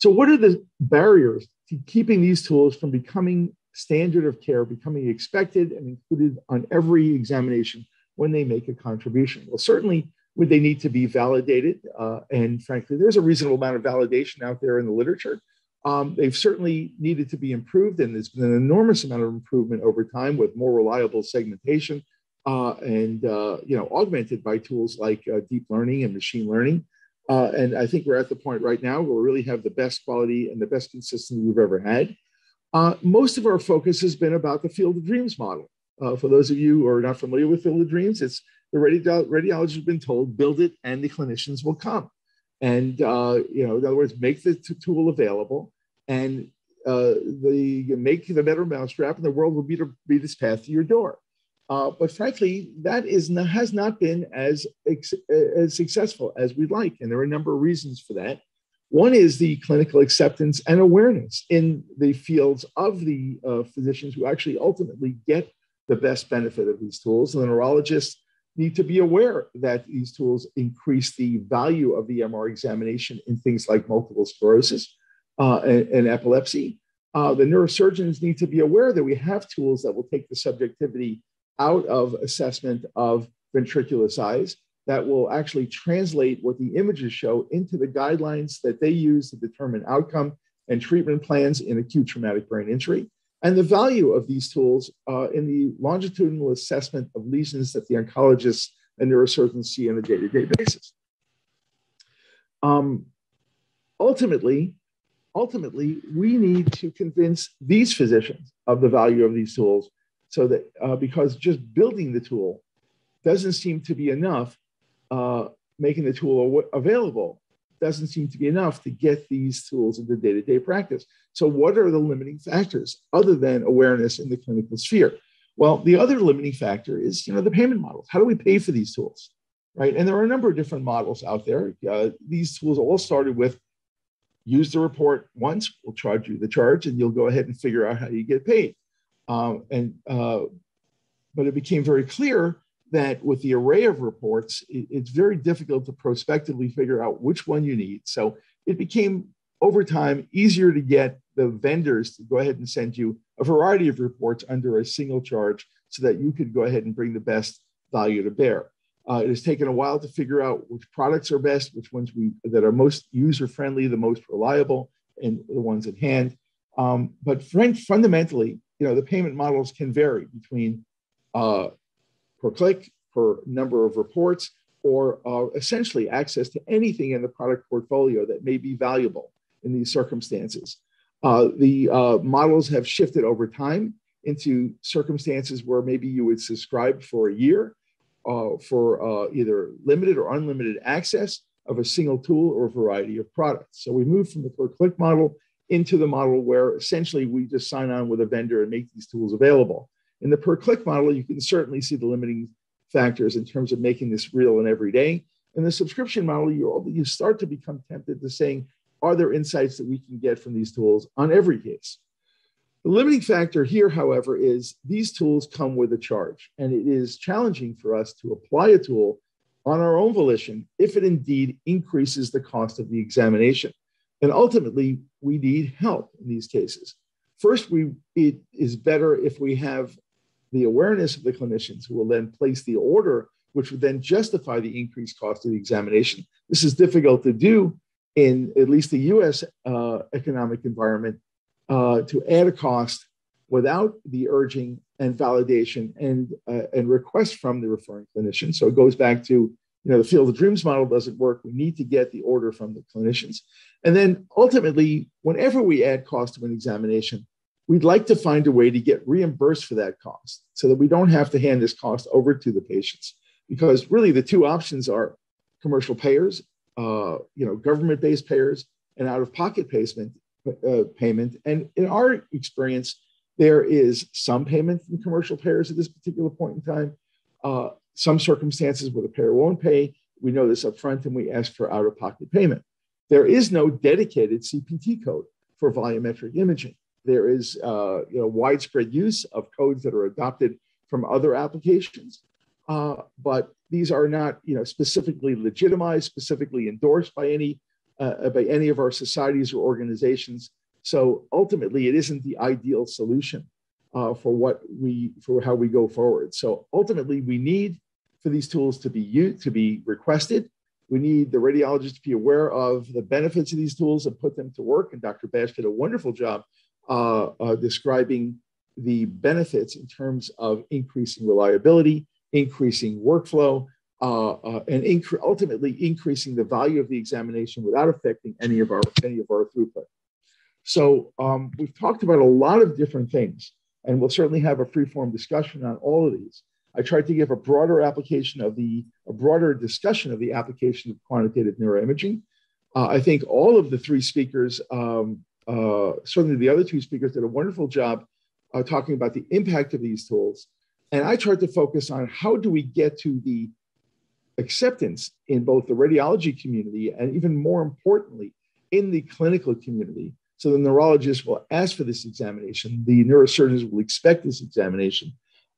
Speaker 4: So, what are the barriers to keeping these tools from becoming standard of care, becoming expected and included on every examination when they make a contribution? Well, certainly, would they need to be validated? Uh, and frankly, there's a reasonable amount of validation out there in the literature. Um, they've certainly needed to be improved, and there's been an enormous amount of improvement over time with more reliable segmentation uh, and uh, you know augmented by tools like uh, deep learning and machine learning. Uh, and I think we're at the point right now where we really have the best quality and the best consistency we've ever had. Uh, most of our focus has been about the field of dreams model. For those of you who are not familiar with field of dreams, it's the radi- radiologist has been told build it and the clinicians will come and uh, you know, in other words, make the t- tool available, and uh, the make the better mousetrap, and the world will be to be this path to your door. Uh, but frankly, that is not, has not been as as successful as we'd like, and there are a number of reasons for that. One is the clinical acceptance and awareness in the fields of the uh, physicians who actually ultimately get the best benefit of these tools. And the neurologists need to be aware that these tools increase the value of the MR examination in things like multiple sclerosis uh, and, and, epilepsy. Uh, the neurosurgeons need to be aware that we have tools that will take the subjectivity out of assessment of ventricular size that will actually translate what the images show into the guidelines that they use to determine outcome and treatment plans in acute traumatic brain injury. And the value of these tools uh, in the longitudinal assessment of lesions that the oncologists and neurosurgeons see on a day-to-day basis. Um, ultimately, ultimately, we need to convince these physicians of the value of these tools so that uh, because just building the tool doesn't seem to be enough, uh, making the tool available doesn't seem to be enough to get these tools into day to day practice. So, what are the limiting factors other than awareness in the clinical sphere? Well, the other limiting factor is, you know, the payment models. How do we pay for these tools, right? And there are a number of different models out there. Uh, these tools all started with use the report once, we'll charge you the charge, and you'll go ahead and figure out how you get paid. Um, and uh, but it became very clear that with the array of reports, it, it's very difficult to prospectively figure out which one you need. So it became over time easier to get the vendors to go ahead and send you a variety of reports under a single charge so that you could go ahead and bring the best value to bear. Uh, it has taken a while to figure out which products are best, which ones we that are most user friendly, the most reliable, and the ones at hand. Um, but fundamentally, you know, the payment models can vary between uh, per click, per number of reports, or uh, essentially access to anything in the product portfolio that may be valuable in these circumstances. Uh, the uh, models have shifted over time into circumstances where maybe you would subscribe for a year uh, for uh, either limited or unlimited access of a single tool or a variety of products. So we moved from the per click model into the model where essentially we just sign on with a vendor and make these tools available. In the per click model, you can certainly see the limiting factors in terms of making this real and everyday. In the subscription model, you, you start to become tempted to saying, are there insights that we can get from these tools on every case? The limiting factor here, however, is these tools come with a charge, and it is challenging for us to apply a tool on our own volition if it indeed increases the cost of the examination. And ultimately, we need help in these cases. First, we, it is better if we have the awareness of the clinicians who will then place the order, which would then justify the increased cost of the examination. This is difficult to do in at least the US uh, economic environment uh, to add a cost without the urging and validation and, uh, and request from the referring clinician. So it goes back to you know, the field of dreams model doesn't work. We need to get the order from the clinicians. And then ultimately, whenever we add cost to an examination, we'd like to find a way to get reimbursed for that cost so that we don't have to hand this cost over to the patients. Because really, the two options are commercial payers, uh, you know, government-based payers, and out-of-pocket payment. Uh, payment. And in our experience, there is some payment from commercial payers at this particular point in time. Uh, some circumstances where the payer won't pay, we know this up front and we ask for out of pocket payment. There is no dedicated CPT code for volumetric imaging. There is uh, you know, widespread use of codes that are adopted from other applications, uh, but these are not you know, specifically legitimized, specifically endorsed by any, uh, by any of our societies or organizations. So ultimately, it isn't the ideal solution uh, for what we for how we go forward. So ultimately, we need for these tools to be used, to be requested. We need the radiologist to be aware of the benefits of these tools and put them to work. And Dr. Bash did a wonderful job uh, uh, describing the benefits in terms of increasing reliability, increasing workflow, uh, uh and ultimately increasing the value of the examination without affecting any of our any of our throughput. So um, we've talked about a lot of different things, and we'll certainly have a free-form discussion on all of these. I tried to give a broader application of the, a broader discussion of the application of quantitative neuroimaging. Uh, I think all of the three speakers, um, uh, certainly the other two speakers, did a wonderful job uh, talking about the impact of these tools. And I tried to focus on how do we get to the acceptance in both the radiology community and even more importantly, in the clinical community. So the neurologist will ask for this examination, the neurosurgeons will expect this examination,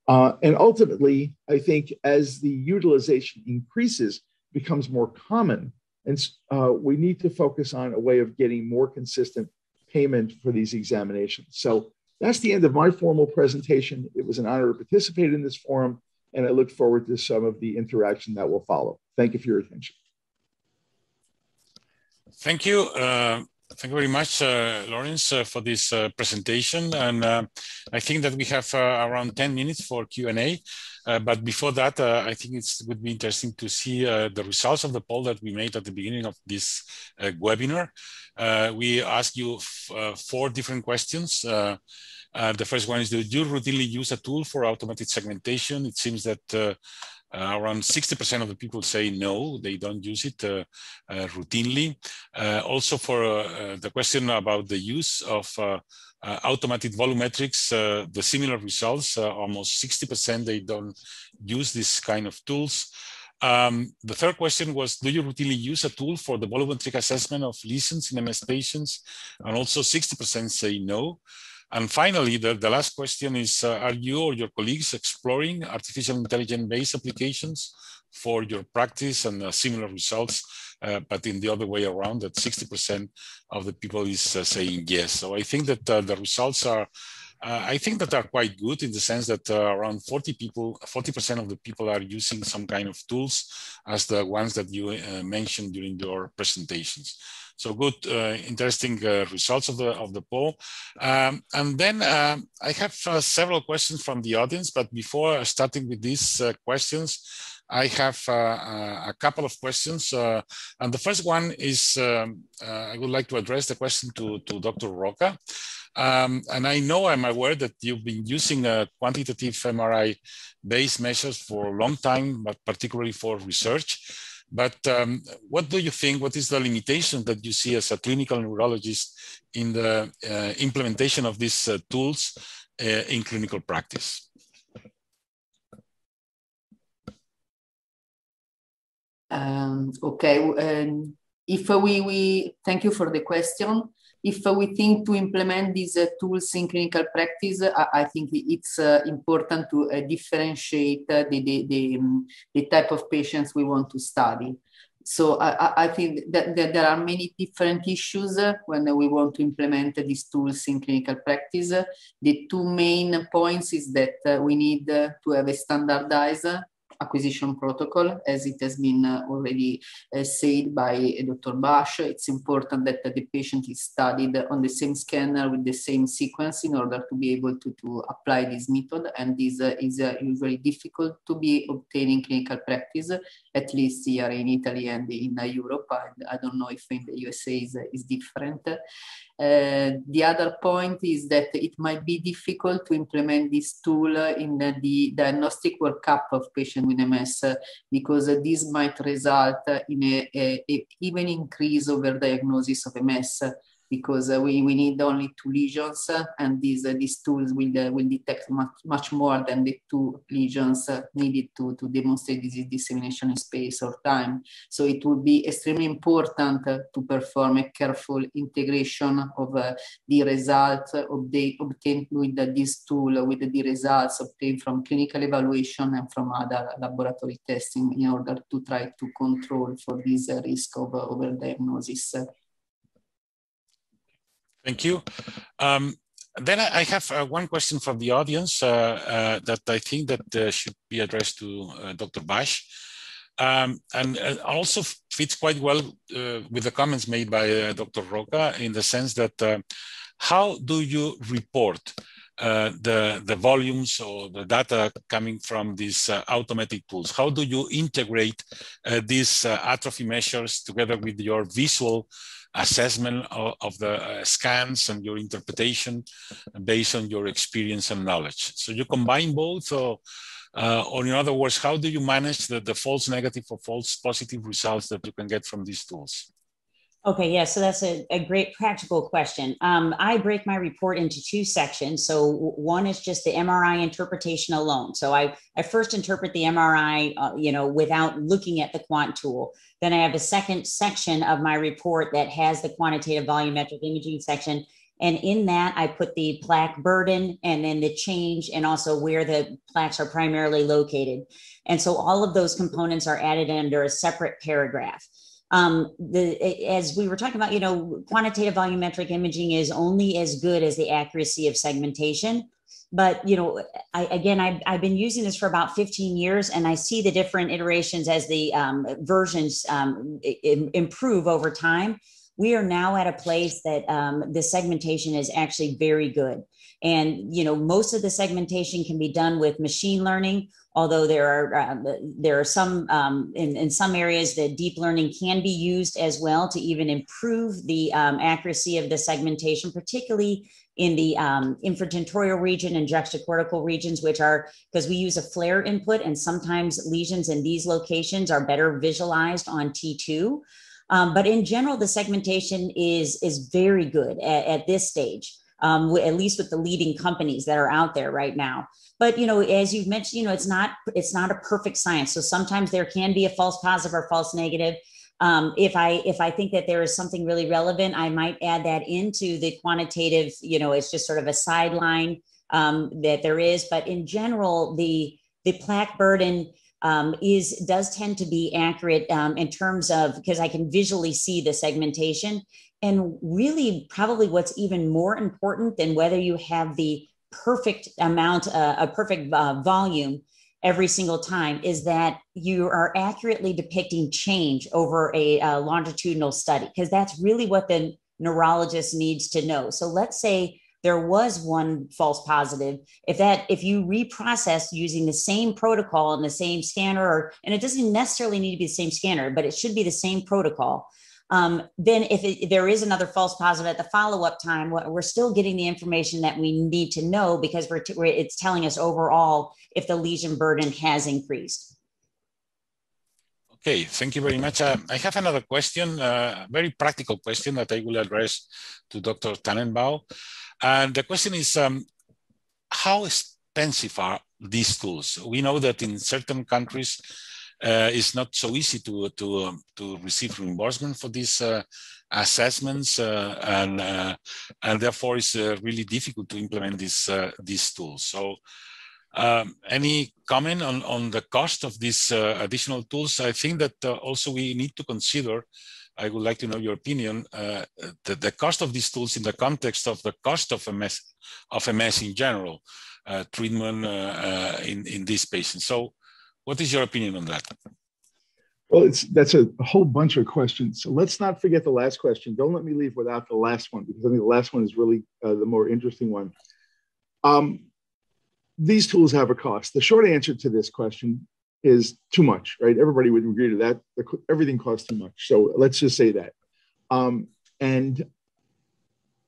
Speaker 4: uh, and ultimately, I think as the utilization increases, becomes more common, and uh, we need to focus on a way of getting more consistent payment for these examinations. So that's the end of my formal presentation. It was an honor to participate in this forum, and I look forward to some of the interaction that will follow. Thank you for your attention.
Speaker 1: Thank you. Uh, Thank you very much, uh, Lawrence, uh, for this uh, presentation. And uh, I think that we have uh, around 10 minutes for Q&A. Uh, but before that, I think it would be interesting to see the results of the poll that we made at the beginning of this webinar. we asked you four different questions. the first one is, do you routinely use a tool for automated segmentation? It seems that uh, around 60% of the people say no, they don't use it uh, uh, routinely. also for the question about the use of automated volumetrics, the similar results, almost 60% they don't use this kind of tools. Um, the third question was, do you routinely use a tool for the volumetric assessment of lesions in MS patients? And also 60% say no. And finally, the, the last question is, uh, are you or your colleagues exploring artificial intelligence-based applications for your practice and uh, similar results, uh, but in the other way around, that 60% of the people is uh, saying yes. So I think that uh, the results are uh, I think that are quite good in the sense that around 40 people, 40% of the people are using some kind of tools as the ones that you mentioned during your presentations. So good, uh, interesting uh, results of the of the poll. Um, and then um, I have uh, several questions from the audience, but before starting with these questions, I have uh, a couple of questions. Uh, and the first one is um, uh, I would like to address the question to, to Dr. Rocca. Um, and I know I'm aware that you've been using quantitative MRI based measures for a long time, but particularly for research. But um, what do you think? What is the limitation that you see as a clinical neurologist in the uh, implementation of these uh, tools uh, in clinical practice?
Speaker 2: Um, okay, um, if we, we thank you for the question if we think to implement these uh, tools in clinical practice, I, think it's uh, important to uh, differentiate the, the, the, um, the, type of patients we want to study. So I, I think that, that, there are many different issues when we want to implement these tools in clinical practice. The two main points is that we need to have a standardized acquisition protocol, as it has been uh, already uh, said by uh, Dr. Bash. It's important that the patient is studied on the same scanner with the same sequence in order to be able to, to apply this method. And this is usually difficult to be obtained in clinical practice, at least here in Italy and in Europe. I, I don't know if in the USA is, is different. Uh, the other point is that it might be difficult to implement this tool in the diagnostic workup of patients with MS because this might result in a, a, a even increase over diagnosis of MS because uh, we, we need only two lesions uh, and these, uh, these tools will, uh, will detect much, much more than the two lesions uh, needed to, to demonstrate disease dissemination in space or time. So it will be extremely important uh, to perform a careful integration of the results obtained with this tool, with the results obtained from clinical evaluation and from other laboratory testing in order to try to control for this risk of overdiagnosis.
Speaker 1: Thank you. Um, then I have uh, one question from the audience uh, uh, that I think that uh, should be addressed to uh, Dr. Bash. Um, and uh, also fits quite well with the comments made by Dr. Rocca in the sense that how do you report the, the volumes or the data coming from these automatic tools? How do you integrate these atrophy measures together with your visual assessment of, of the uh, scans and your interpretation based on your experience and knowledge. So you combine both, or, uh, or in other words, how do you manage the, the false negative or false positive results that you can get from these tools?
Speaker 3: Okay, yeah, so that's a, a great practical question. Um, I break my report into two sections. So one is just the MRI interpretation alone. So I, I first interpret the MRI, uh, you know, without looking at the quant tool. Then I have a second section of my report that has the quantitative volumetric imaging section. And in that, I put the plaque burden and then the change and also where the plaques are primarily located. And so all of those components are added under a separate paragraph um, the as we were talking about, you know, quantitative volumetric imaging is only as good as the accuracy of segmentation. But you know, I, again, I've, I've been using this for about 15 years, and I see the different iterations as the um, versions um, improve over time. we are now at a place that um, the segmentation is actually very good. And you know, most of the segmentation can be done with machine learning, although there are uh, there are some um, in, in some areas that deep learning can be used as well to even improve the um, accuracy of the segmentation, particularly in the um, infratentorial region and juxtacortical regions, which are because we use a FLAIR input, and sometimes lesions in these locations are better visualized on T2. Um, but in general, the segmentation is is very good at, at this stage, um, at least with the leading companies that are out there right now. But you know, as you've mentioned, you know, it's not it's not a perfect science. So sometimes there can be a false positive or false negative. Um, if I if I think that there is something really relevant, I might add that into the quantitative. You know, it's just sort of a sideline um, that there is. But in general, the the plaque burden um, is does tend to be accurate um, in terms of because I can visually see the segmentation. And really, probably what's even more important than whether you have the perfect amount, uh, a perfect uh, volume every single time, is that you are accurately depicting change over a uh, longitudinal study, because that's really what the neurologist needs to know. So let's say there was one false positive if that if you reprocess using the same protocol and the same scanner or, and it doesn't necessarily need to be the same scanner but it should be the same protocol um, then if, it, there is another false positive at the follow-up time we're still getting the information that we need to know because we're, t- we're it's telling us overall if the lesion burden has increased
Speaker 1: Okay, thank you very much. Uh, I have another question, uh, a very practical question that I will address to Dr. Tanenbaum. And the question is, um, how expensive are these tools? We know that in certain countries, uh, it's not so easy to to um, to receive reimbursement for these uh, assessments, uh, and uh, and therefore it's uh, really difficult to implement these uh, these tools. So, um, any comment on on the cost of these additional tools? I think that also we need to consider I would like to know your opinion. Uh, the, the, cost of these tools in the context of the cost of MS, of MS in general, uh, treatment uh, uh, in in these patients. So, what is your opinion on that?
Speaker 4: Well, it's that's a, a whole bunch of questions. So let's not forget the last question. Don't let me leave without the last one because I think the last one is really uh, the more interesting one. Um, these tools have a cost. The short answer to this question is too much, right? Everybody would agree to that. Everything costs too much. So let's just say that. Um, and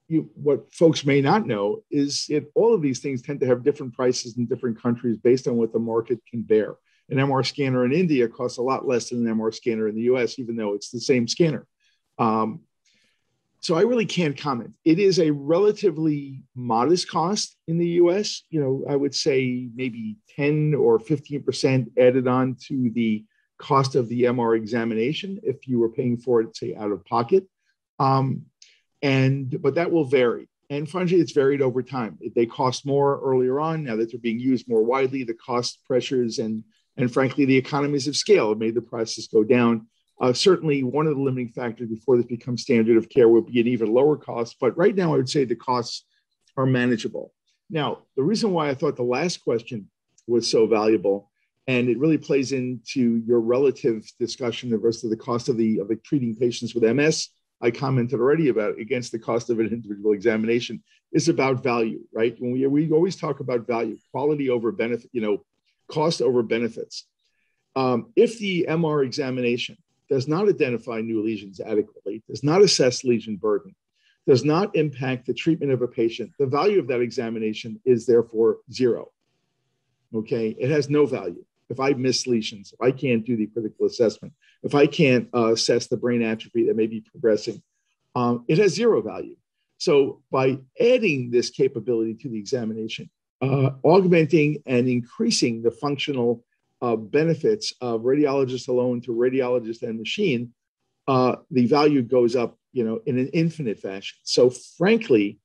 Speaker 4: you, what folks may not know is that all of these things tend to have different prices in different countries based on what the market can bear. An MR scanner in India costs a lot less than an MR scanner in the US, even though it's the same scanner. Um, so I really can't comment. It is a relatively modest cost in the US. You know, I would say maybe 10 or 15% added on to the cost of the MR examination if you were paying for it, say, out of pocket. Um, and but that will vary. And frankly, it's varied over time. They cost more earlier on. Now that they're being used more widely, the cost pressures and and frankly, the economies of scale have made the prices go down. Uh, certainly, one of the limiting factors before this becomes standard of care would be an even lower cost. But right now, I would say the costs are manageable. Now, the reason why I thought the last question was so valuable, and it really plays into your relative discussion of the cost of the of the treating patients with MS. I commented already about against the cost of an individual examination is about value, right? When we we always talk about value, quality over benefit, you know, cost over benefits. Um, if the MR examination does not identify new lesions adequately, does not assess lesion burden, does not impact the treatment of a patient, the value of that examination is therefore zero. Okay, it has no value. If I miss lesions, if I can't do the critical assessment, if I can't uh, assess the brain atrophy that may be progressing, um, it has zero value. So by adding this capability to the examination, uh, augmenting and increasing the functional uh, benefits of radiologist alone to radiologist and machine, uh, the value goes up, you know, in an infinite fashion. So frankly,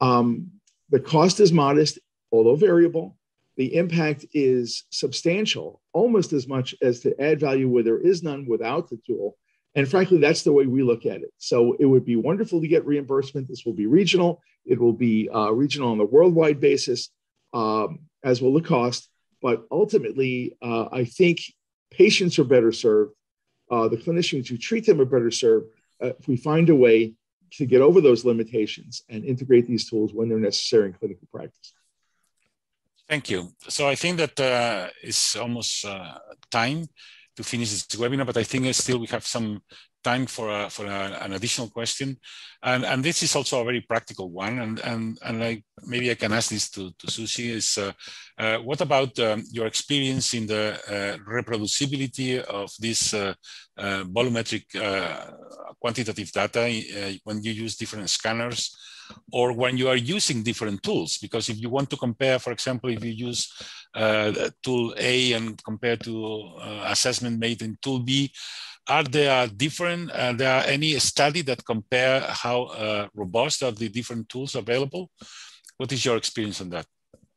Speaker 4: um, the cost is modest, although variable. The impact is substantial, almost as much as to add value where there is none without the tool. And frankly, that's the way we look at it. So it would be wonderful to get reimbursement. This will be regional. It will be uh, regional on a worldwide basis, um, as will the cost. But ultimately, uh, I think patients are better served. Uh, the clinicians who treat them are better served. uh, if we find a way to get over those limitations and integrate these tools when they're necessary in clinical practice.
Speaker 1: Thank you. So I think that uh, it's almost uh, time to finish this webinar, but I think still we have some time for a, for a, an additional question, and and this is also a very practical one, and and and I maybe I can ask this to to Susie is uh, uh, what about um, your experience in the uh, reproducibility of this uh, uh, volumetric uh, quantitative data when you use different scanners or when you are using different tools? Because if you want to compare for example if you use tool A and compare to assessment made in tool B are there different uh, there are any study that compare how uh, robust are the different tools available? What is your experience on that?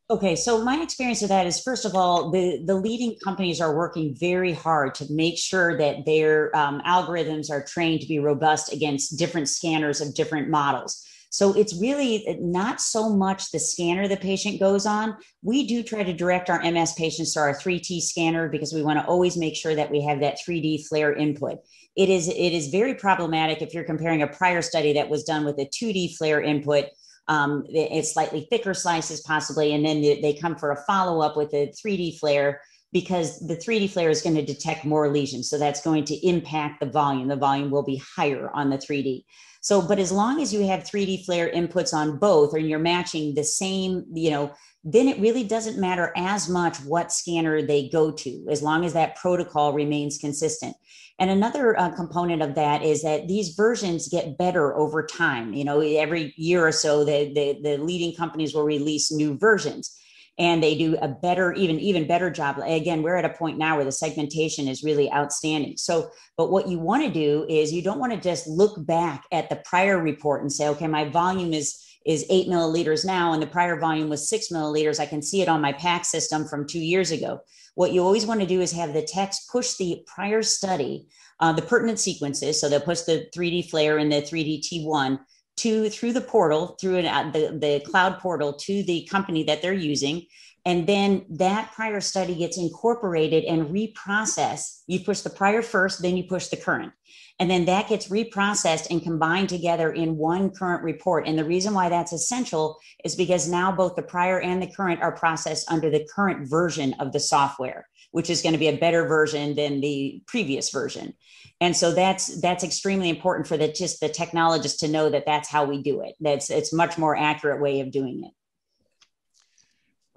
Speaker 3: Okay so my experience of that is first of all the the leading companies are working very hard to make sure that their um, algorithms are trained to be robust against different scanners of different models so it's really not so much the scanner the patient goes on. We do try to direct our MS patients to our 3T scanner because we want to always make sure that we have that 3D FLAIR input. It is it is very problematic if you're comparing a prior study that was done with a 2D FLAIR input um, it's slightly thicker slices possibly, and then they come for a follow up with a 3D FLAIR because the 3D FLAIR is going to detect more lesions. So that's going to impact the volume. The volume will be higher on the 3D. So, but as long as you have 3D FLAIR inputs on both, and you're matching the same, you know, then it really doesn't matter as much what scanner they go to, as long as that protocol remains consistent. And another uh, component of that is that these versions get better over time. You know, every year or so, the, the, the leading companies will release new versions and they do a better even even better job. Again we're at a point now where the segmentation is really outstanding. So but what you want to do is you don't want to just look back at the prior report and say okay my volume is is eight milliliters now and the prior volume was six milliliters. I can see it on my PACS system from two years ago. What you always want to do is have the text push the prior study uh, the pertinent sequences. So they'll push the 3d FLAIR and the 3d t1 to through the portal through an, the, the cloud portal to the company that they're using. And then that prior study gets incorporated and reprocessed. You push the prior first then you push the current. And then that gets reprocessed and combined together in one current report. And the reason why that's essential is because now both the prior and the current are processed under the current version of the software which is going to be a better version than the previous version and so that's that's extremely important for the just the technologist to know that that's how we do it that's it's much more accurate way of doing it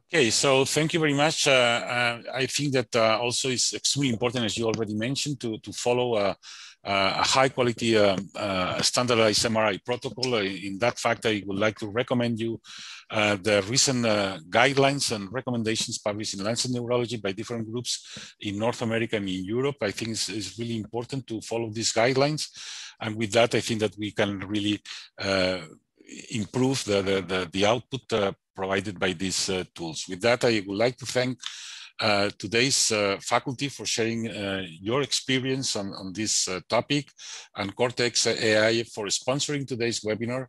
Speaker 1: Okay, so thank you very much. Uh, uh, I think that uh, also is extremely important, as you already mentioned, to, to follow a, a high quality um, uh, standardized MRI protocol. In that fact, I would like to recommend you uh, the recent uh, guidelines and recommendations published in Lancet Neurology by different groups in North America and in Europe. I think it's, it's really important to follow these guidelines. And with that, I think that we can really improve the, the, the, the output uh, provided by these uh, tools. With that, I would like to thank uh, today's uh, faculty for sharing uh, your experience on, on this uh, topic and Cortechs AI for sponsoring today's webinar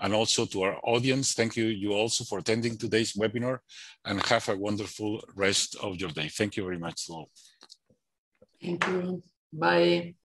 Speaker 1: and also to our audience. Thank you, you also for attending today's webinar and have a wonderful rest of your day. Thank you very much all.
Speaker 2: Thank you. Bye.